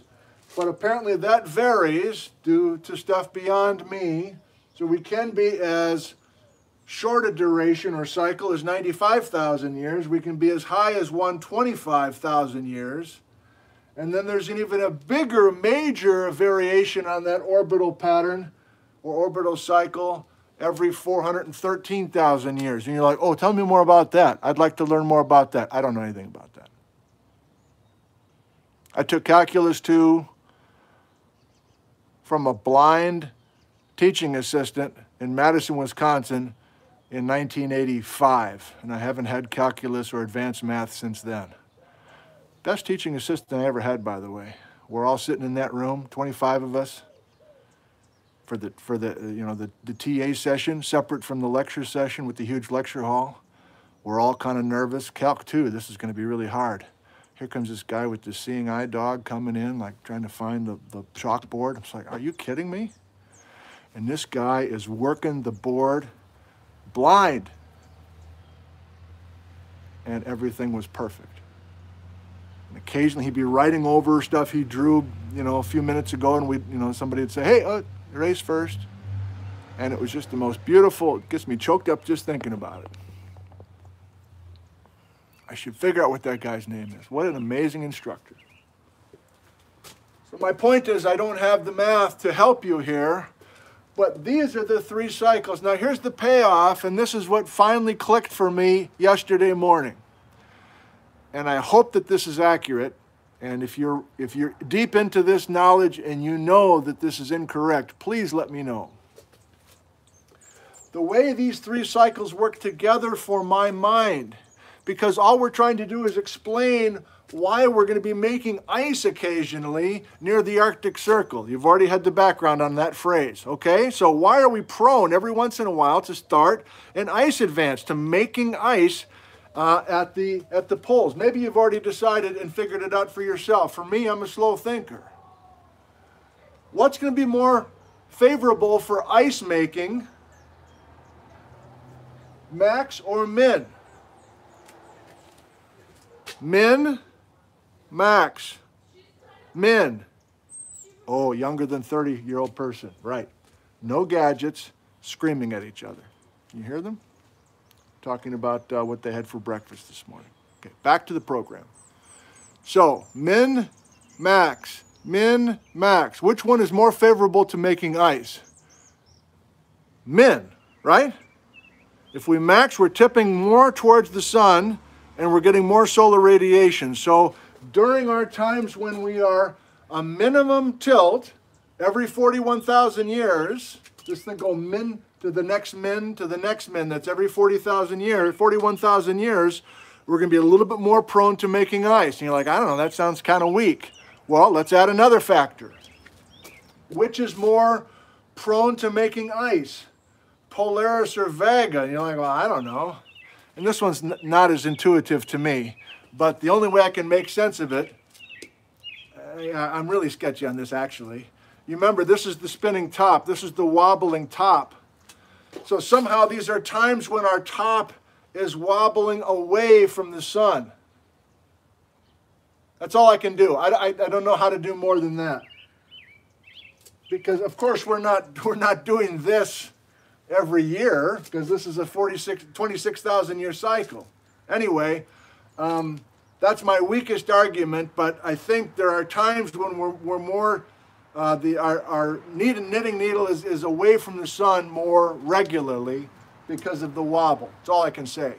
but apparently that varies due to stuff beyond me. So we can be as short a duration or cycle as 95,000 years. We can be as high as 125,000 years. And then there's an even a bigger, major variation on that orbital pattern or orbital cycle every 413,000 years. And you're like, oh, tell me more about that. I'd like to learn more about that. I don't know anything about that. I took Calculus 2 from a blind teaching assistant in Madison, Wisconsin in 1985, and I haven't had calculus or advanced math since then. Best teaching assistant I ever had, by the way. We're all sitting in that room, 25 of us, for the for the you know the, the TA session, separate from the lecture session with the huge lecture hall. We're all kind of nervous. Calc 2, this is going to be really hard. Here comes this guy with the seeing eye dog coming in, like trying to find the, the chalkboard. I'm like, are you kidding me? And this guy is working the board blind. And everything was perfect. And occasionally he'd be writing over stuff he drew, you know, a few minutes ago, and we, you know, somebody would say, "Hey, uh, erase first. And it was just the most beautiful. It gets me choked up just thinking about it. I should figure out what that guy's name is. What an amazing instructor. So my point is, I don't have the math to help you here. But these are the three cycles. Now here's the payoff, and this is what finally clicked for me yesterday morning. And I hope that this is accurate. And if you're, if you're deep into this knowledge and you know that this is incorrect, please let me know. The way these three cycles work together for my mind, because all we're trying to do is explain why we're going to be making ice occasionally near the Arctic Circle. You've already had the background on that phrase, okay? So why are we prone every once in a while to start an ice advance, to making ice uh, at, the, at the poles? Maybe you've already decided and figured it out for yourself. For me, I'm a slow thinker. What's going to be more favorable for ice making, max or min? Min Max. Men. Oh, younger than 30 year old person. Right. No gadgets, screaming at each other. You hear them? Talking about uh, what they had for breakfast this morning. Okay, back to the program. So, min, max, min, max. Which one is more favorable to making ice? Min, right? If we max, we're tipping more towards the sun and we're getting more solar radiation. So during our times when we are a minimum tilt every 41,000 years, this thing go min to the next men, to the next men. that's every 40,000 years, 41,000 years, we're going to be a little bit more prone to making ice. And you're like, I don't know, that sounds kind of weak. Well, let's add another factor. Which is more prone to making ice? Polaris or Vega? And you're like, well, I don't know. And this one's not as intuitive to me. But the only way I can make sense of it, uh, I'm really sketchy on this actually. You remember, this is the spinning top. This is the wobbling top. So somehow these are times when our top is wobbling away from the sun. That's all I can do. I, I, I, don't know how to do more than that. Because of course we're not, we're not doing this every year because this is a 46, 26,000 year cycle. Anyway, um, that's my weakest argument, but I think there are times when we're, we're more, uh, the, our, our knitting needle is, is away from the sun more regularly because of the wobble. That's all I can say.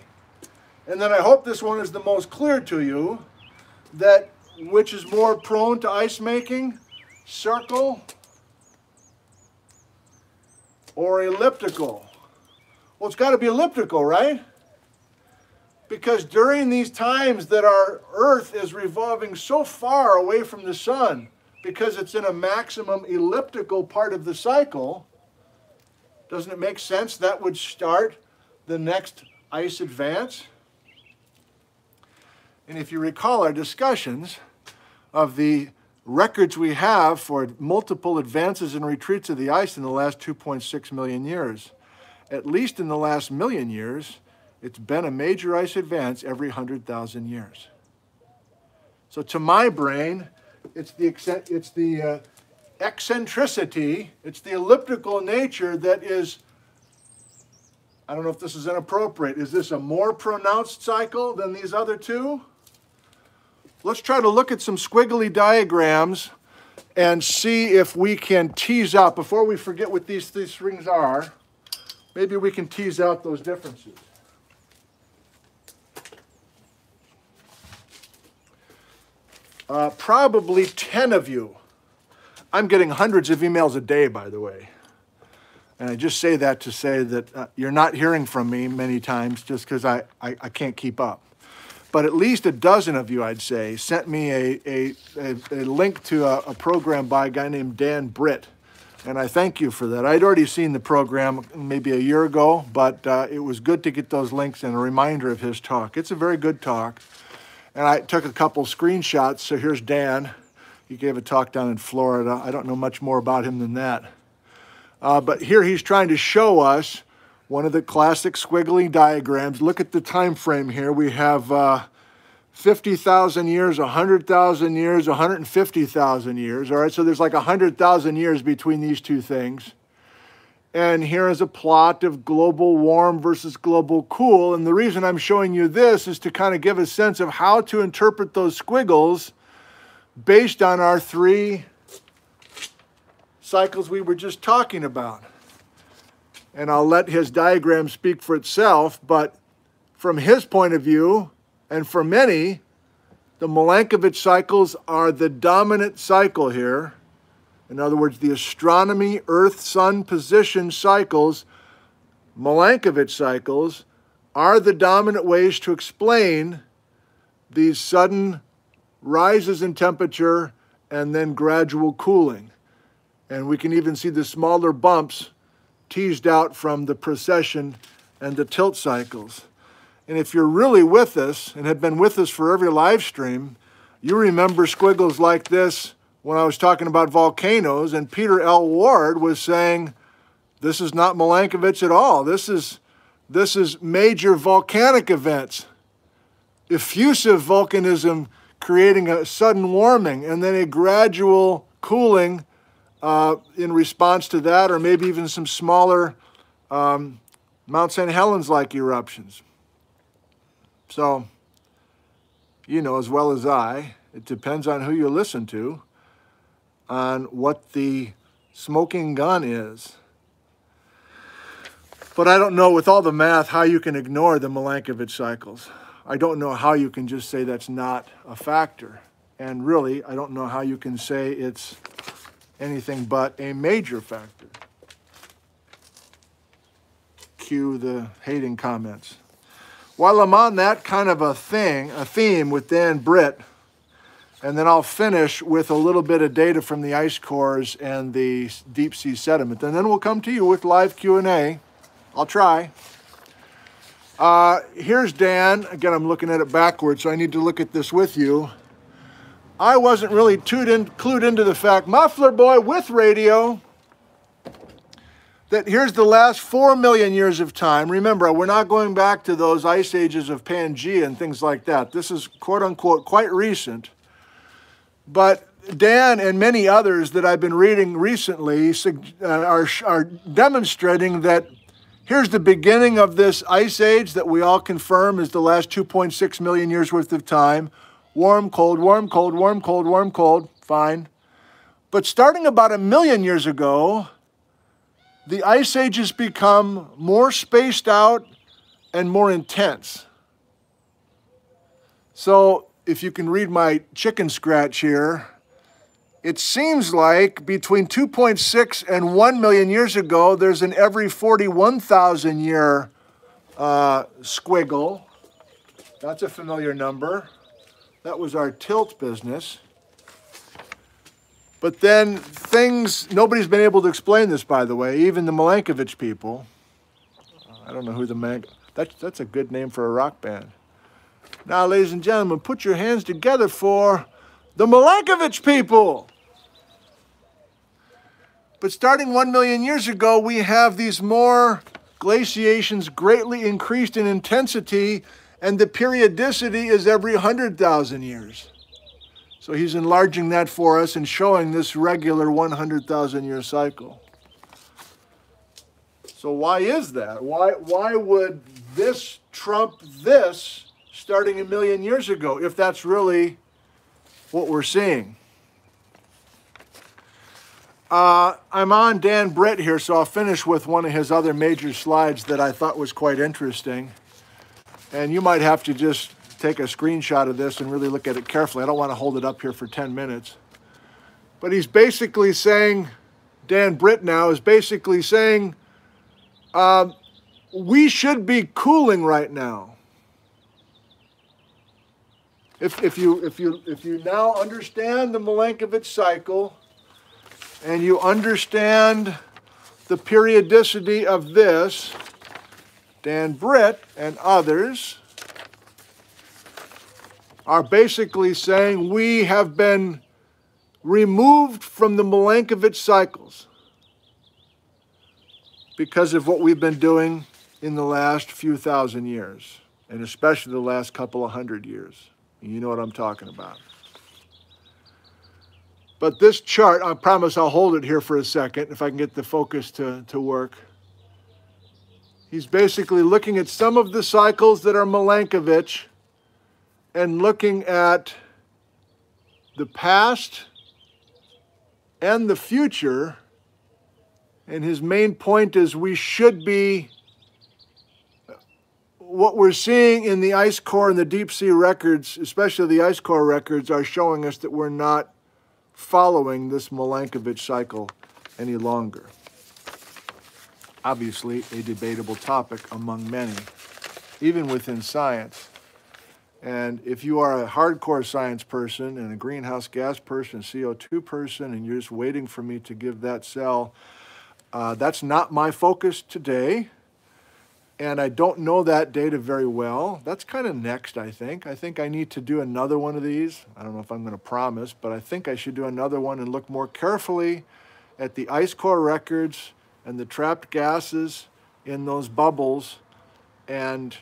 And then I hope this one is the most clear to you, that which is more prone to ice making, circle or elliptical? Well, it's got to be elliptical, right? Because during these times that our Earth is revolving so far away from the sun, because it's in a maximum elliptical part of the cycle, doesn't it make sense that would start the next ice advance? And if you recall our discussions of the records we have for multiple advances and retreats of the ice in the last 2.6 million years. At least in the last million years, it's been a major ice advance every 100,000 years. So to my brain, it's the, it's the uh, eccentricity, it's the elliptical nature that is, I don't know if this is inappropriate. Is this a more pronounced cycle than these other two? Let's try to look at some squiggly diagrams and see if we can tease out, before we forget what these, these rings are, maybe we can tease out those differences. Uh, probably 10 of you I'm getting hundreds of emails a day, by the way. And I just say that to say that uh, you're not hearing from me many times just because I, I, I, can't keep up. But at least a dozen of you, I'd say, sent me a, a, a, a link to a, a, program by a guy named Dan Britt. And I thank you for that. I'd already seen the program maybe a year ago, but uh, it was good to get those links and a reminder of his talk. It's a very good talk. And I took a couple screenshots. So here's Dan. He gave a talk down in Florida. I don't know much more about him than that. Uh, but here he's trying to show us one of the classic squiggly diagrams. Look at the time frame here. We have uh, 50,000 years, 100,000 years, 150,000 years. All right, so there's like 100,000 years between these two things. And here is a plot of global warm versus global cool. And the reason I'm showing you this is to kind of give a sense of how to interpret those squiggles based on our three cycles we were just talking about. And I'll let his diagram speak for itself, but from his point of view, and for many, the Milankovitch cycles are the dominant cycle here. In other words, the astronomy, Earth, Sun position cycles, Milankovitch cycles, are the dominant ways to explain these sudden rises in temperature and then gradual cooling. And we can even see the smaller bumps teased out from the precession and the tilt cycles. And if you're really with us and have been with us for every live stream, you remember squiggles like this when I was talking about volcanoes and Peter L. Ward was saying, this is not Milankovitch at all. This is, this is major volcanic events. Effusive volcanism creating a sudden warming and then a gradual cooling uh, in response to that, or maybe even some smaller um, Mount St. Helens like eruptions. So, you know as well as I, it depends on who you listen to, on what the smoking gun is. But I don't know with all the math how you can ignore the Milankovitch cycles. I don't know how you can just say that's not a factor. And really, I don't know how you can say it's anything but a major factor. Cue the hating comments. While I'm on that kind of a thing, a theme with Dan Britt, and then I'll finish with a little bit of data from the ice cores and the deep sea sediment. And then we'll come to you with live Q&A. I'll try. Uh, here's Dan. Again, I'm looking at it backwards, so I need to look at this with you. I wasn't really in, clued into the fact, Muffler Boy with radio, that here's the last four million years of time. Remember, we're not going back to those ice ages of Pangea and things like that. This is quote unquote quite recent. But Dan and many others that I've been reading recently uh, are, are demonstrating that Here's the beginning of this ice age that we all confirm is the last 2.6 million years worth of time. Warm, cold, warm, cold, warm, cold, warm, cold, fine. But starting about a million years ago, the ice ages become more spaced out and more intense. So if you can read my chicken scratch here, it seems like between 2.6 and 1 million years ago, there's an every 41,000 year uh, squiggle. That's a familiar number. That was our tilt business. But then things, nobody's been able to explain this, by the way, even the Milankovitch people. I don't know who the man, that's, that's a good name for a rock band. Now, ladies and gentlemen, put your hands together for The Milankovitch people. But starting one million years ago, we have these more glaciations greatly increased in intensity, and the periodicity is every 100,000 years. So he's enlarging that for us and showing this regular 100,000 year cycle. So why is that? Why, why would this trump this starting a million years ago if that's really what we're seeing? Uh, I'm on Dan Britt here, so I'll finish with one of his other major slides that I thought was quite interesting. And you might have to just take a screenshot of this and really look at it carefully. I don't want to hold it up here for 10 minutes. But he's basically saying, Dan Britt now is basically saying, um, we should be cooling right now. If, if, you, if, you, if you now understand the Milankovitch cycle and you understand the periodicity of this, Dan Britt and others are basically saying we have been removed from the Milankovitch cycles because of what we've been doing in the last few thousand years, and especially the last couple of hundred years. You know what I'm talking about. But this chart, I promise I'll hold it here for a second if I can get the focus to, to work. He's basically looking at some of the cycles that are Milankovitch and looking at the past and the future and his main point is we should be, what we're seeing in the ice core and the deep sea records, especially the ice core records, are showing us that we're not following this Milankovitch cycle any longer. Obviously, a debatable topic among many, even within science. And if you are a hardcore science person and a greenhouse gas person, CO2 person, and you're just waiting for me to give that cell uh, that's not my focus today, and I don't know that data very well. That's kind of next, I think. I think I need to do another one of these. I don't know if I'm going to promise, but I think I should do another one and look more carefully at the ice core records and the trapped gases in those bubbles and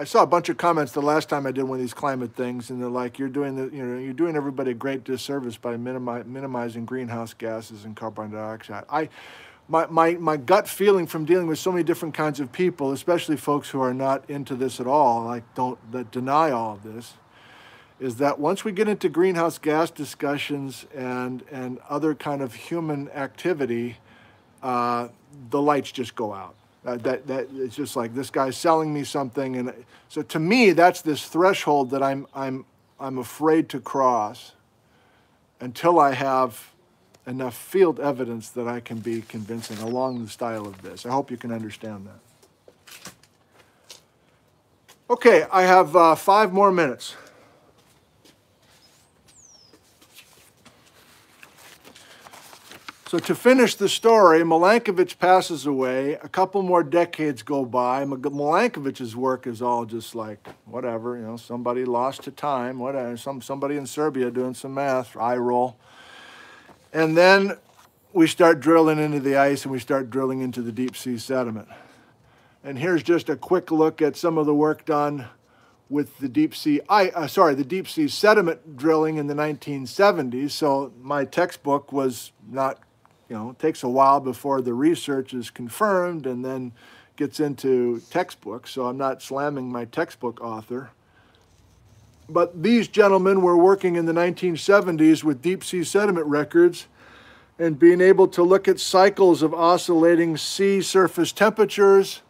I saw a bunch of comments the last time I did one of these climate things, and they're like, "You're doing the, you know, you're doing everybody a great disservice by minimi- minimizing greenhouse gases and carbon dioxide." I, my, my, my gut feeling from dealing with so many different kinds of people, especially folks who are not into this at all, like don't that deny all of this, is that once we get into greenhouse gas discussions and and other kind of human activity, uh, the lights just go out. Uh, that, that it's just like this guy's selling me something, and so to me, that's this threshold that I'm I'm I'm afraid to cross until I have enough field evidence that I can be convincing along the style of this. I hope you can understand that. Okay, I have uh, five more minutes. So to finish the story, Milankovitch passes away. A couple more decades go by. Milankovitch's work is all just like whatever, you know, somebody lost to time, whatever. Some somebody in Serbia doing some math, eye roll. And then we start drilling into the ice and we start drilling into the deep sea sediment. And here's just a quick look at some of the work done with the deep sea, I, uh, sorry, the deep sea sediment drilling in the 1970s. So my textbook was not you know, it takes a while before the research is confirmed and then gets into textbooks. So I'm not slamming my textbook author. But these gentlemen were working in the 1970s with deep sea sediment records and being able to look at cycles of oscillating sea surface temperatures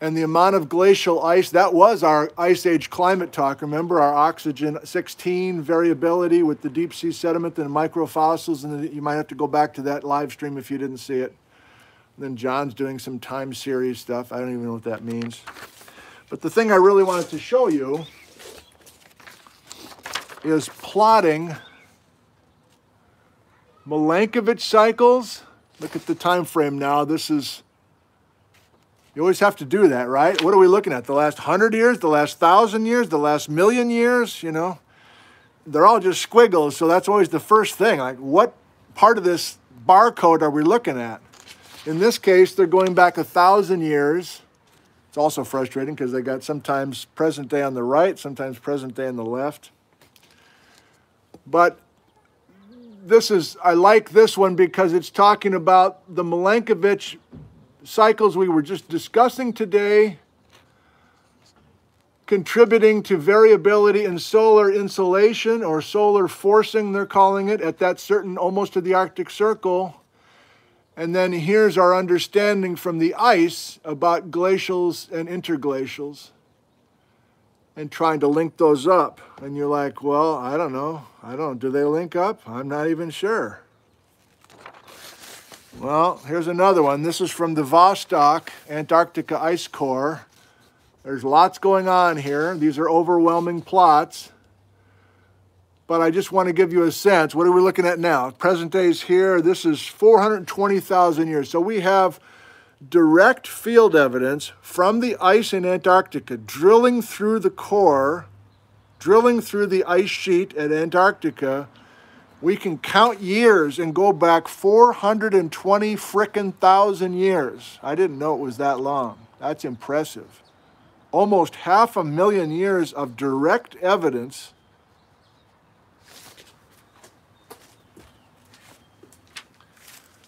and the amount of glacial ice, that was our ice age climate talk. Remember our oxygen 16 variability with the deep sea sediment and microfossils, and you might have to go back to that live stream if you didn't see it. And then John's doing some time series stuff. I don't even know what that means. But the thing I really wanted to show you is plotting Milankovitch cycles. Look at the time frame now. This is You always have to do that, right? What are we looking at? The last hundred years, the last thousand years, the last million years, you know? They're all just squiggles, so that's always the first thing. Like, what part of this barcode are we looking at? In this case, they're going back a thousand years. It's also frustrating because they got sometimes present day on the right, sometimes present day on the left. But this is, I like this one because it's talking about the Milankovitch cycles we were just discussing today, contributing to variability in solar insolation or solar forcing, they're calling it, at that certain, almost to the Arctic Circle. And then here's our understanding from the ice about glacials and interglacials and trying to link those up. And you're like, well, I don't know. I don't. Do they link up? I'm not even sure. Well, here's another one. This is from the Vostok Antarctica Ice Core. There's lots going on here. These are overwhelming plots. But I just want to give you a sense. What are we looking at now? Present day is here. This is 420,000 years. So we have direct field evidence from the ice in Antarctica drilling through the core, drilling through the ice sheet at Antarctica. We can count years and go back 420 frickin' thousand years. I didn't know it was that long. That's impressive. Almost half a million years of direct evidence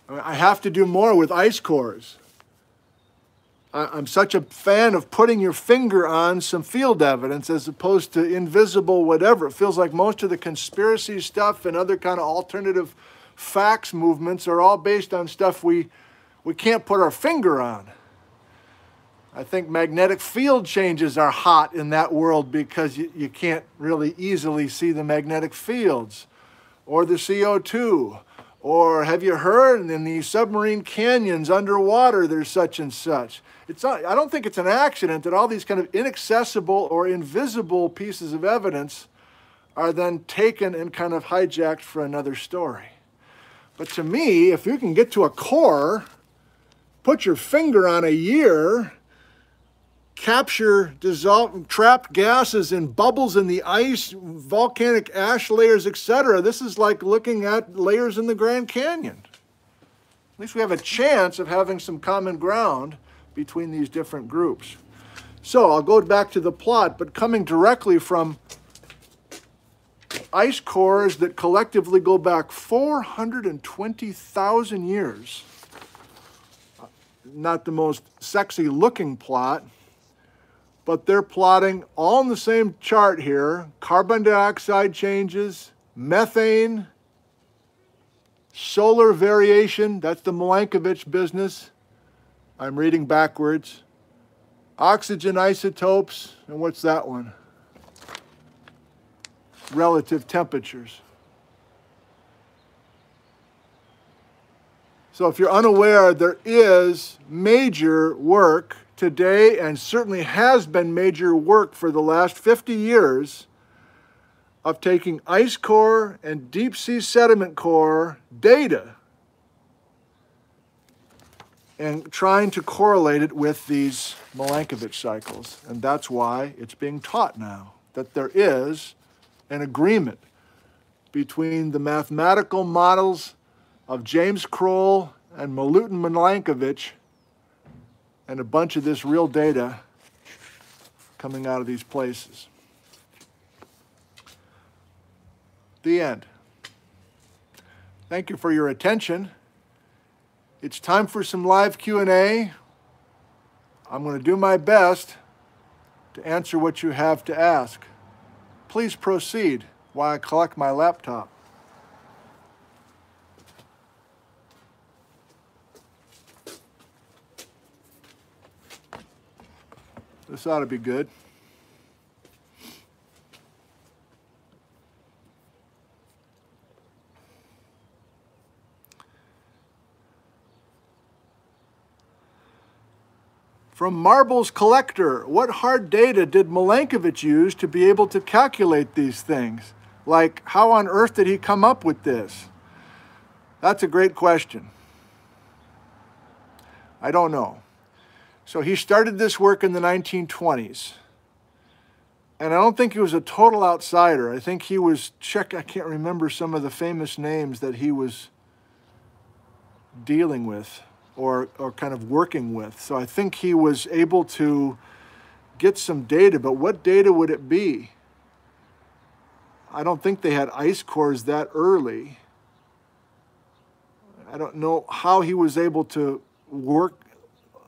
I have to do more with ice cores. I'm such a fan of putting your finger on some field evidence as opposed to invisible whatever. It feels like most of the conspiracy stuff and other kind of alternative facts movements are all based on stuff we, we can't put our finger on. I think magnetic field changes are hot in that world because you, you can't really easily see the magnetic fields or the CO2 or have you heard in the submarine canyons underwater there's such and such? It's not, I don't think it's an accident that all these kind of inaccessible or invisible pieces of evidence are then taken and kind of hijacked for another story. But to me, if you can get to a core, put your finger on a year, capture dissolved trapped gases and bubbles in the ice, volcanic ash layers, etc. This is like looking at layers in the Grand Canyon. At least we have a chance of having some common ground between these different groups. So I'll go back to the plot, but coming directly from ice cores that collectively go back 420,000 years. Not the most sexy looking plot, but they're plotting all in the same chart here. Carbon dioxide changes, methane, solar variation, that's the Milankovitch business. I'm reading backwards. Oxygen isotopes, and what's that one? Relative temperatures. So if you're unaware, there is major work today and certainly has been major work for the last 50 years of taking ice core and deep sea sediment core data and trying to correlate it with these Milankovitch cycles. And that's why it's being taught now, that there is an agreement between the mathematical models of James Croll and Milutin Milankovitch and a bunch of this real data coming out of these places. The end. Thank you for your attention. It's time for some live Q&A. I'm going to do my best to answer what you have to ask. Please proceed while I collect my laptop. This ought to be good. From Marbles Collector, what hard data did Milankovitch use to be able to calculate these things? Like, how on earth did he come up with this? That's a great question. I don't know. So he started this work in the 1920s. And I don't think he was a total outsider. I think he was, check, I can't remember some of the famous names that he was dealing with or, or kind of working with. So I think he was able to get some data, but what data would it be? I don't think they had ice cores that early. I don't know how he was able to work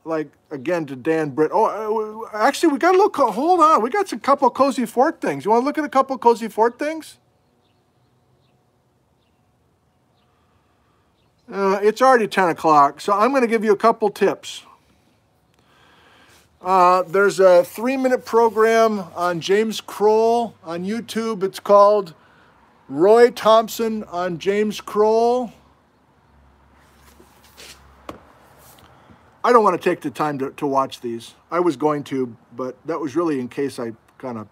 like again to Dan Britt. Oh, uh, actually, we got a little. Hold on, we got some couple cozy fort things. You want to look at a couple cozy fort things? Uh, it's already 10 o'clock, so I'm going to give you a couple tips. Uh, there's a three minute program on James Croll on YouTube. It's called Roy Thompson on James Croll. I don't want to take the time to, to watch these. I was going to, but that was really in case I kind of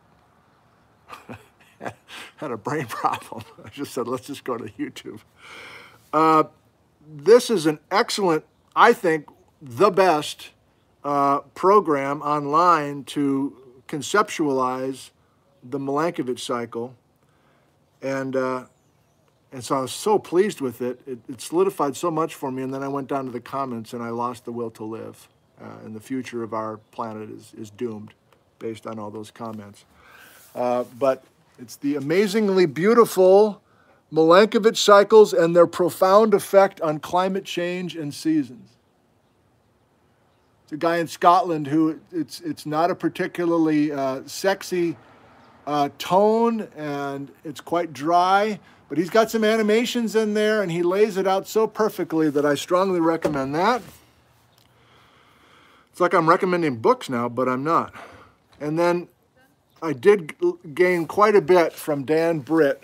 had a brain problem. I just said, let's just go to YouTube. Uh, this is an excellent, I think, the best uh, program online to conceptualize the Milankovitch cycle. And, uh, and so I was so pleased with it. it. it. solidified so much for me. And then I went down to the comments and I lost the will to live. Uh, and the future of our planet is, is doomed based on all those comments. Uh, but it's the amazingly beautiful Milankovitch cycles and their profound effect on climate change and seasons. It's a guy in Scotland who it's it's not a particularly uh, sexy uh, tone and it's quite dry, but he's got some animations in there and he lays it out so perfectly that I strongly recommend that. It's like I'm recommending books now, but I'm not. And then I did gain quite a bit from Dan Britt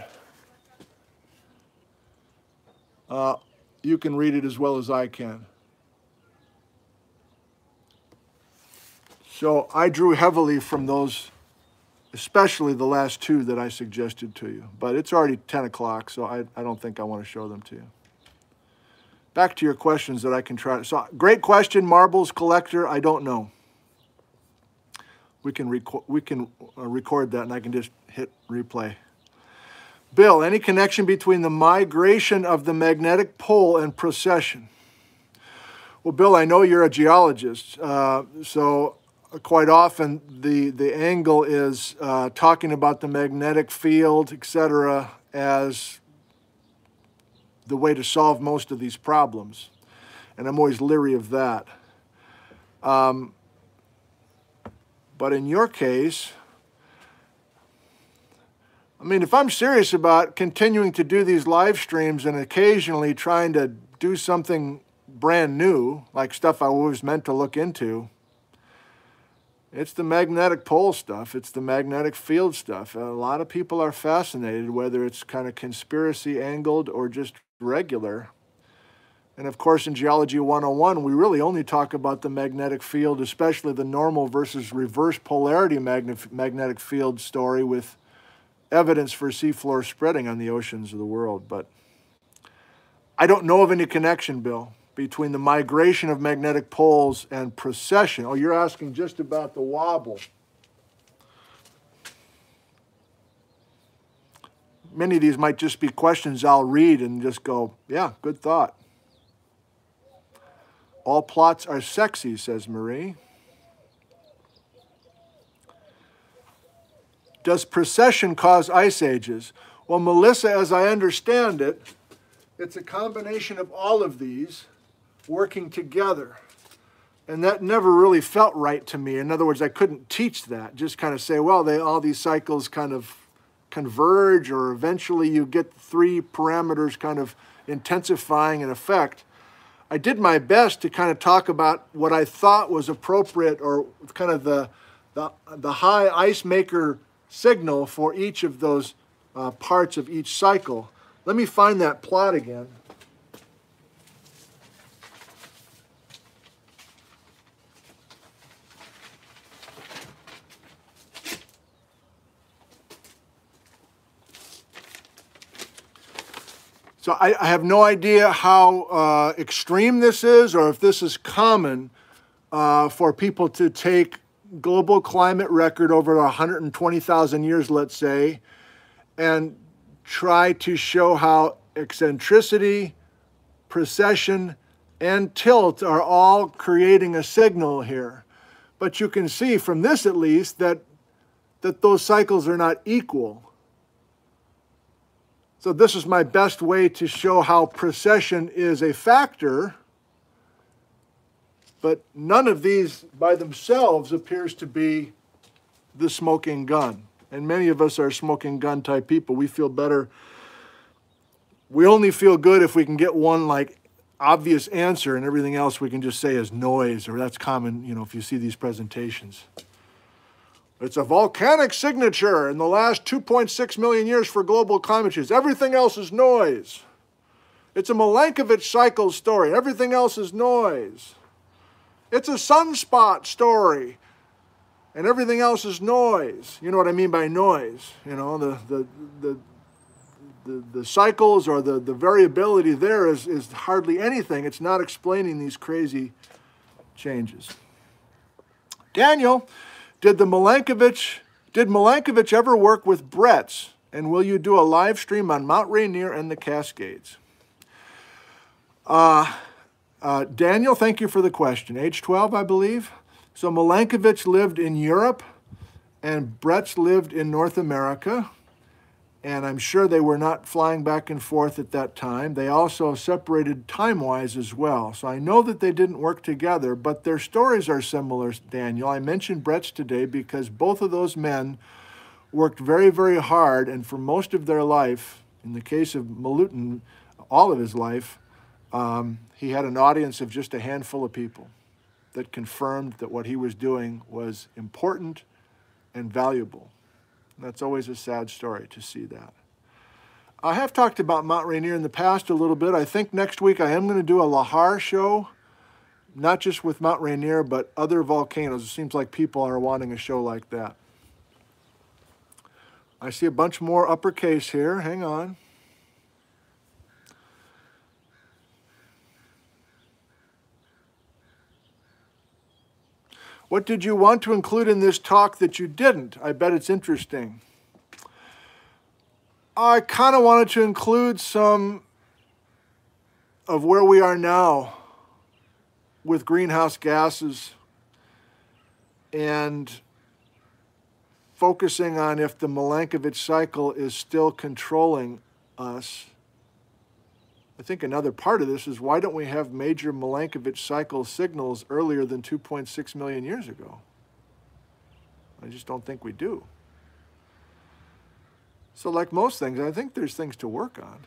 uh, you can read it as well as I can. So I drew heavily from those, especially the last two that I suggested to you. But it's already 10 o'clock, so I, I don't think I want to show them to you. Back to your questions that I can try. So great question, marbles collector. I don't know. We can, record, we can uh, record that and I can just hit replay. Bill, any connection between the migration of the magnetic pole and precession? Well, Bill, I know you're a geologist, uh, so quite often the, the angle is uh, talking about the magnetic field, etc., as the way to solve most of these problems. And I'm always leery of that. Um, but in your case, I mean, if I'm serious about continuing to do these live streams and occasionally trying to do something brand new, like stuff I was meant to look into, it's the magnetic pole stuff. It's the magnetic field stuff. A lot of people are fascinated, whether it's kind of conspiracy angled or just regular. And of course, in Geology 101, we really only talk about the magnetic field, especially the normal versus reverse polarity magnetic field story with evidence for seafloor spreading on the oceans of the world. But I don't know of any connection, Bill, between the migration of magnetic poles and precession. Oh, you're asking just about the wobble. Many of these might just be questions I'll read and just go, yeah, good thought. All plots are sexy, says Marie. Does precession cause ice ages? Well, Melissa, as I understand it, it's a combination of all of these working together. And that never really felt right to me. In other words, I couldn't teach that. Just kind of say, well, they all these cycles kind of converge, or eventually you get three parameters kind of intensifying in effect. I did my best to kind of talk about what I thought was appropriate or kind of the, the, the high ice maker signal for each of those uh, parts of each cycle. Let me find that plot again. So I, I, have no idea how uh, extreme this is or if this is common, uh, for people to take global climate record over 120,000 years, let's say, and try to show how eccentricity, precession, and tilt are all creating a signal here. But you can see from this at least that, that those cycles are not equal. So this is my best way to show how precession is a factor but none of these by themselves appears to be the smoking gun. And many of us are smoking gun type people. We feel better. We only feel good if we can get one like obvious answer and everything else we can just say is noise or that's common, you know, if you see these presentations. It's a volcanic signature in the last 2.6 million years for global climate change. Everything else is noise. It's a Milankovitch cycle story. Everything else is noise. It's a sunspot story. And everything else is noise. You know what I mean by noise? You know, the, the, the, the, the cycles or the, the variability there is, is hardly anything. It's not explaining these crazy changes. Daniel, did the Milankovitch, did Milankovitch ever work with Bretz? And will you do a live stream on Mount Rainier and the Cascades? Uh, uh, Daniel, thank you for the question. Age 12, I believe. So Milankovitch lived in Europe and Bretz lived in North America. And I'm sure they were not flying back and forth at that time. They also separated time wise as well. So I know that they didn't work together, but their stories are similar, Daniel. I mentioned Bretz today because both of those men worked very, very hard. And for most of their life, in the case of Milutin, all of his life, um, he had an audience of just a handful of people that confirmed that what he was doing was important and valuable. That's always a sad story to see that. I have talked about Mount Rainier in the past a little bit. I think next week I am going to do a Lahar show, not just with Mount Rainier, but other volcanoes. It seems like people are wanting a show like that. I see a bunch more uppercase here. Hang on. What did you want to include in this talk that you didn't? I bet it's interesting. I kind of wanted to include some of where we are now with greenhouse gases and focusing on if the Milankovitch cycle is still controlling us I think another part of this is why don't we have major Milankovitch cycle signals earlier than 2.6 million years ago? I just don't think we do. So like most things, I think there's things to work on.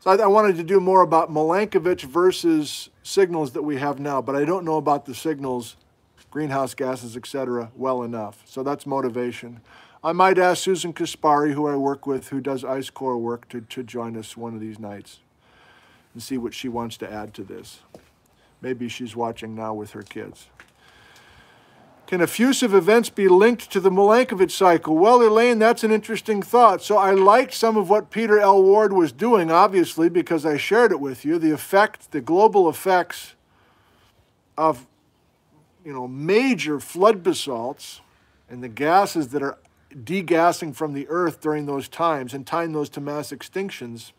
So I, I wanted to do more about Milankovitch versus signals that we have now, but I don't know about the signals, greenhouse gases, etc., well enough. So that's motivation. I might ask Susan Kaspari, who I work with, who does ice core work, to, to join us one of these nights and see what she wants to add to this. Maybe she's watching now with her kids. Can effusive events be linked to the Milankovitch cycle? Well, Elaine, that's an interesting thought. So I liked some of what Peter L. Ward was doing, obviously, because I shared it with you. The effect, the global effects of, you know, major flood basalts and the gases that are degassing from the earth during those times and tying those to mass extinctions.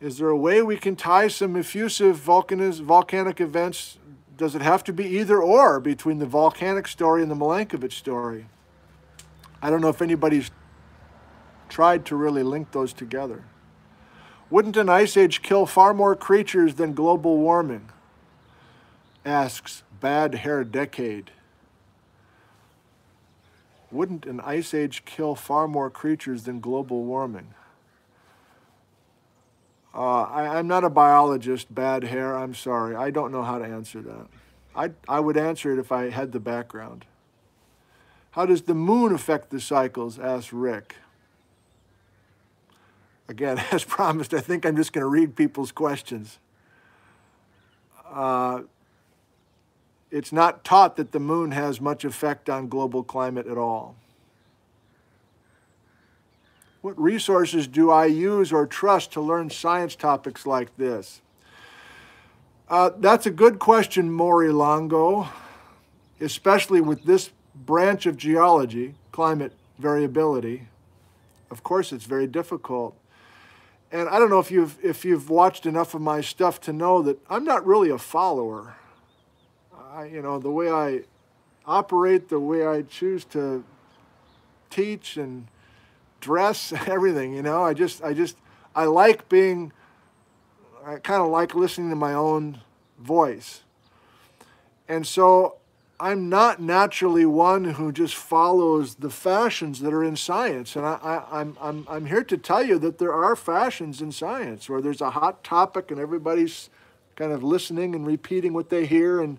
Is there a way we can tie some effusive volcanic events? Does it have to be either or between the volcanic story and the Milankovitch story? I don't know if anybody's tried to really link those together. Wouldn't an ice age kill far more creatures than global warming? Asks Bad Hair Decade. Wouldn't an ice age kill far more creatures than global warming? Uh, I, am not a biologist, bad hair, I'm sorry. I don't know how to answer that. I, I would answer it if I had the background. How does the moon affect the cycles? asked Rick. Again, as promised, I think I'm just going to read people's questions. Uh, it's not taught that the moon has much effect on global climate at all. What resources do I use or trust to learn science topics like this? Uh, that's a good question, Maury Longo, especially with this branch of geology, climate variability. Of course, it's very difficult. And I don't know if you've, if you've watched enough of my stuff to know that I'm not really a follower. I, you know, the way I operate, the way I choose to teach and dress, everything, you know, I just, I just, I like being, I kind of like listening to my own voice. And so I'm not naturally one who just follows the fashions that are in science. And I, I, I'm, I'm, I'm here to tell you that there are fashions in science where there's a hot topic and everybody's kind of listening and repeating what they hear. And,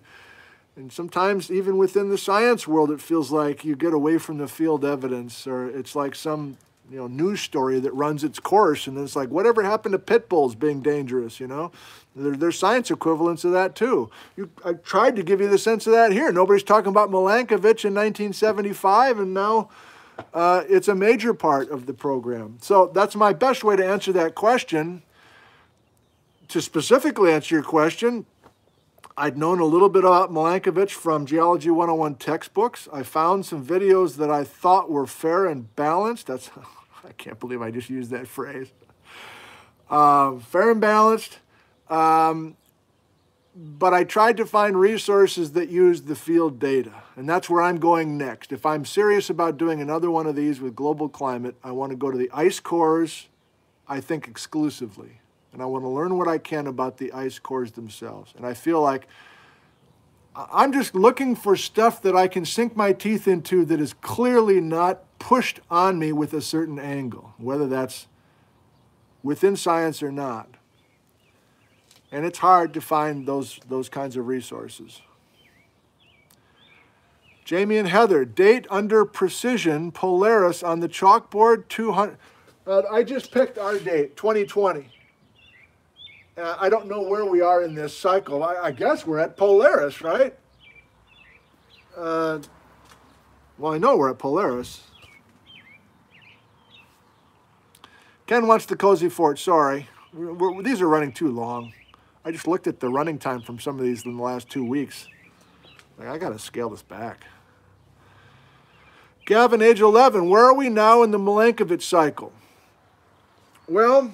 and sometimes even within the science world, it feels like you get away from the field evidence or it's like some you know news story that runs its course and it's like whatever happened to pit bulls being dangerous you know? There, there's science equivalents of that too. You, i tried to give you the sense of that here. Nobody's talking about milankovitch in 1975 and now uh, it's a major part of the program. So that's my best way to answer that question. To specifically answer your question I'd known a little bit about Milankovitch from Geology 101 textbooks. I found some videos that I thought were fair and balanced. That's, I can't believe I just used that phrase. Uh, fair and balanced. Um, but I tried to find resources that used the field data, and that's where I'm going next. If I'm serious about doing another one of these with global climate, I want to go to the ice cores, I think exclusively and I want to learn what I can about the ice cores themselves. And I feel like I'm just looking for stuff that I can sink my teeth into that is clearly not pushed on me with a certain angle, whether that's within science or not. And it's hard to find those, those kinds of resources. Jamie and Heather, date under precession Polaris on the chalkboard 200. Uh, I just picked our date, 2020. Uh, I don't know where we are in this cycle. I, I guess we're at Polaris, right? Uh, well, I know we're at Polaris. Ken wants the Cozy Fort. Sorry. We're, we're, these are running too long. I just looked at the running time from some of these in the last two weeks. Like, I got to scale this back. Gavin, age 11, where are we now in the Milankovitch cycle? Well,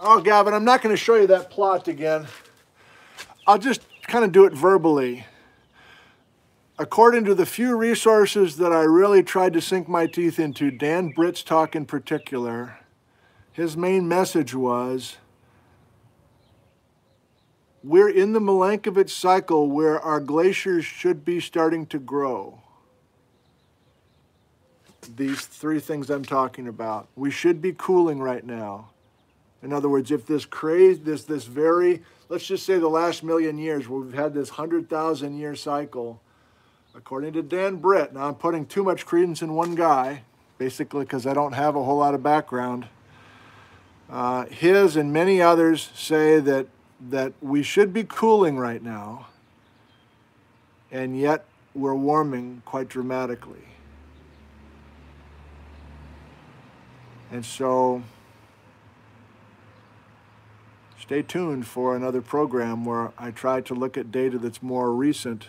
Oh, Gavin, I'm not going to show you that plot again. I'll just kind of do it verbally. According to the few resources that I really tried to sink my teeth into, Dan Britt's talk in particular, his main message was, we're in the Milankovitch cycle where our glaciers should be starting to grow. These three things I'm talking about. We should be cooling right now. In other words, if this crazy, this this very, let's just say the last million years, where we've had this hundred thousand year cycle, according to Dan Britt. Now I'm putting too much credence in one guy, basically because I don't have a whole lot of background. Uh, his and many others say that that we should be cooling right now, and yet we're warming quite dramatically. And so stay tuned for another program where I try to look at data that's more recent.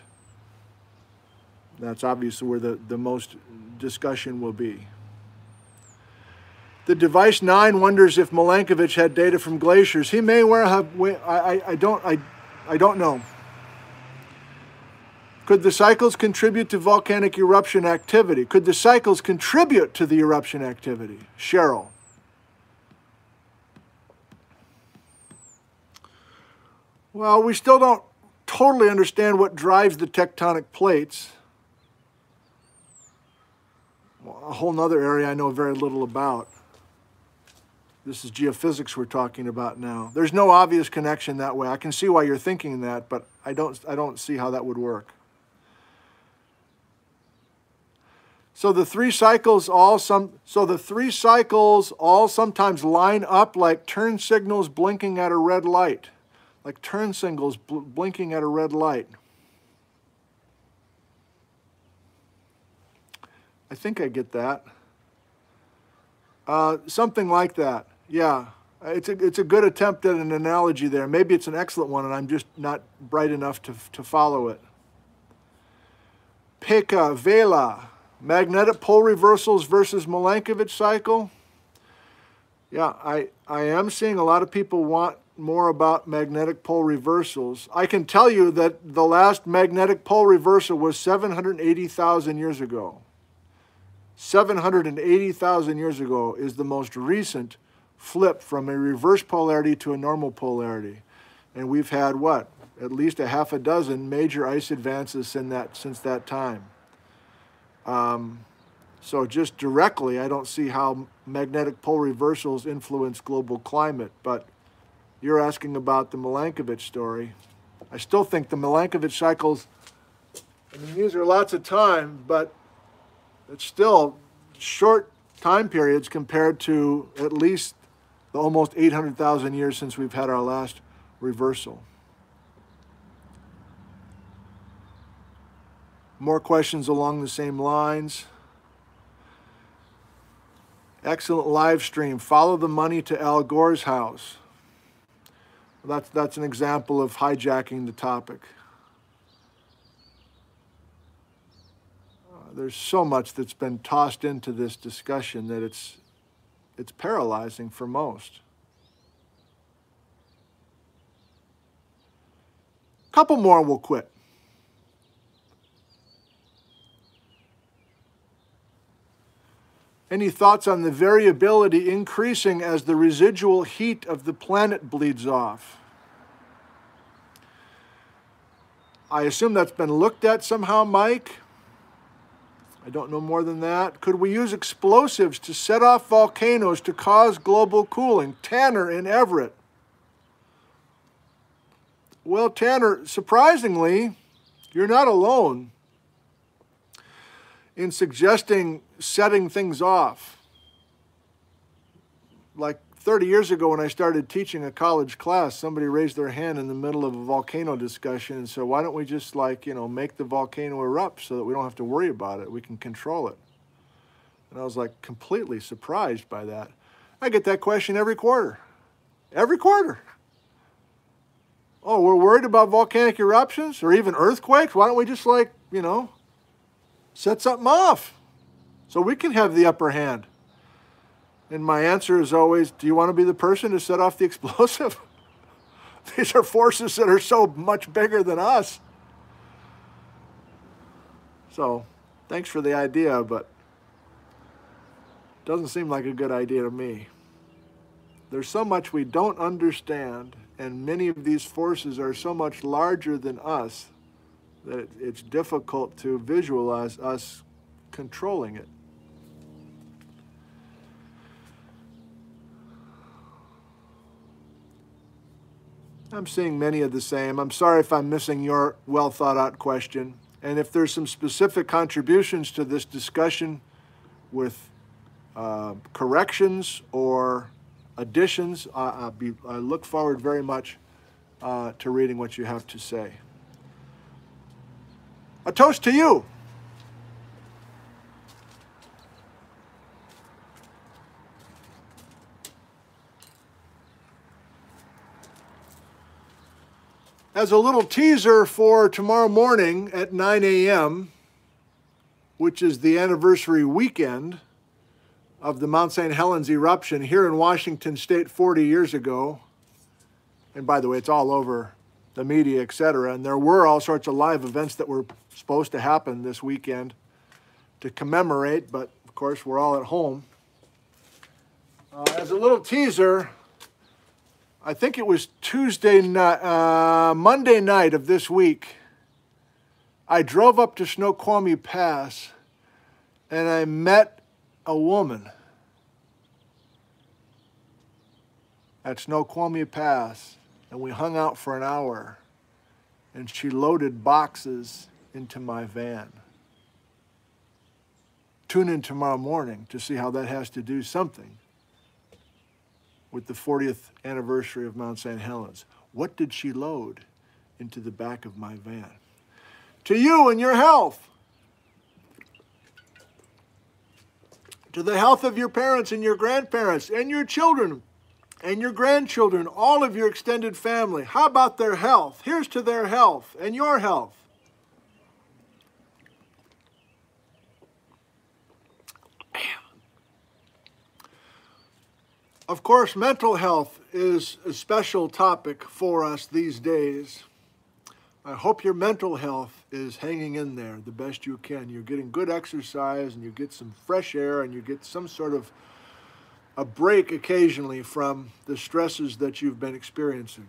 That's obviously where the, the most discussion will be. The device nine wonders if Milankovitch had data from glaciers. He may well have. I, I, I don't. I, I don't know. Could the cycles contribute to volcanic eruption activity? Could the cycles contribute to the eruption activity? Cheryl. Well, we still don't totally understand what drives the tectonic plates. Well, a whole other area I know very little about. This is geophysics we're talking about now. There's no obvious connection that way. I can see why you're thinking that, but I don't, I don't see how that would work. So the three cycles all some so the three cycles all sometimes line up like turn signals blinking at a red light. Like turn signals bl blinking at a red light. I think I get that. Uh, something like that. Yeah. It's a, it's a good attempt at an analogy there. Maybe it's an excellent one and I'm just not bright enough to, to follow it. Pekka, Vela, Magnetic pole reversals versus Milankovitch cycle. Yeah, I, I am seeing a lot of people want more about magnetic pole reversals. I can tell you that the last magnetic pole reversal was 780,000 years ago. 780,000 years ago is the most recent flip from a reverse polarity to a normal polarity. And we've had what? At least a half a dozen major ice advances in that, since that time. Um, so just directly, I don't see how magnetic pole reversals influence global climate, but you're asking about the Milankovitch story. I still think the Milankovitch cycles, I mean, these are lots of time, but it's still short time periods compared to at least the almost 800,000 years since we've had our last reversal. More questions along the same lines. Excellent live stream. Follow the money to Al Gore's house. That's, that's an example of hijacking the topic. Uh, there's so much that's been tossed into this discussion that it's, it's paralyzing for most. Couple more and we'll quit. Any thoughts on the variability increasing as the residual heat of the planet bleeds off? I assume that's been looked at somehow, Mike. I don't know more than that. Could we use explosives to set off volcanoes to cause global cooling? Tanner in Everett. Well, Tanner, surprisingly, you're not alone in suggesting setting things off. Like 30 years ago when I started teaching a college class, somebody raised their hand in the middle of a volcano discussion and said, why don't we just like, you know, make the volcano erupt so that we don't have to worry about it, we can control it. And I was like completely surprised by that. I get that question every quarter. Every quarter. Oh, we're worried about volcanic eruptions or even earthquakes? Why don't we just like, you know, set something off so we can have the upper hand. And my answer is always, do you want to be the person to set off the explosive? These are forces that are so much bigger than us. So thanks for the idea, but doesn't seem like a good idea to me. There's so much we don't understand, and many of these forces are so much larger than us that it's difficult to visualize us controlling it. I'm seeing many of the same. I'm sorry if I'm missing your well thought out question. And if there's some specific contributions to this discussion with uh, corrections or additions, I, be, I, look forward very much uh, to reading what you have to say. A toast to you. As a little teaser for tomorrow morning at 9 a.m., which is the anniversary weekend of the Mount St. Helens eruption here in Washington State 40 years ago. And by the way, it's all over the media, etc. And there were all sorts of live events that were supposed to happen this weekend to commemorate, but of course we're all at home. Uh, as a little teaser, I think it was Tuesday night, uh, Monday night of this week, I drove up to Snoqualmie Pass and I met a woman at Snoqualmie Pass and we hung out for an hour and she loaded boxes into my van. tune in tomorrow morning to see how that has to do something with the 40th anniversary of Mount St. Helens. What did she load into the back of my van? To you and your health. To the health of your parents and your grandparents and your children and your grandchildren, all of your extended family. How about their health? Here's to their health and your health. Of course, mental health is a special topic for us these days. I hope your mental health is hanging in there the best you can. You're getting good exercise and you get some fresh air and you get some sort of a break occasionally from the stresses that you've been experiencing.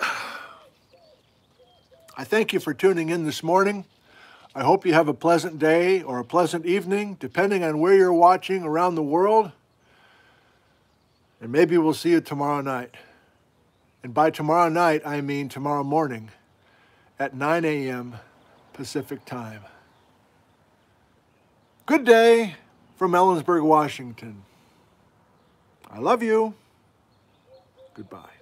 I thank you for tuning in this morning. I hope you have a pleasant day or a pleasant evening, depending on where you're watching around the world. And maybe we'll see you tomorrow night. And by tomorrow night, I mean tomorrow morning at 9 a.m. Pacific time. Good day from Ellensburg, Washington. I love you. Goodbye.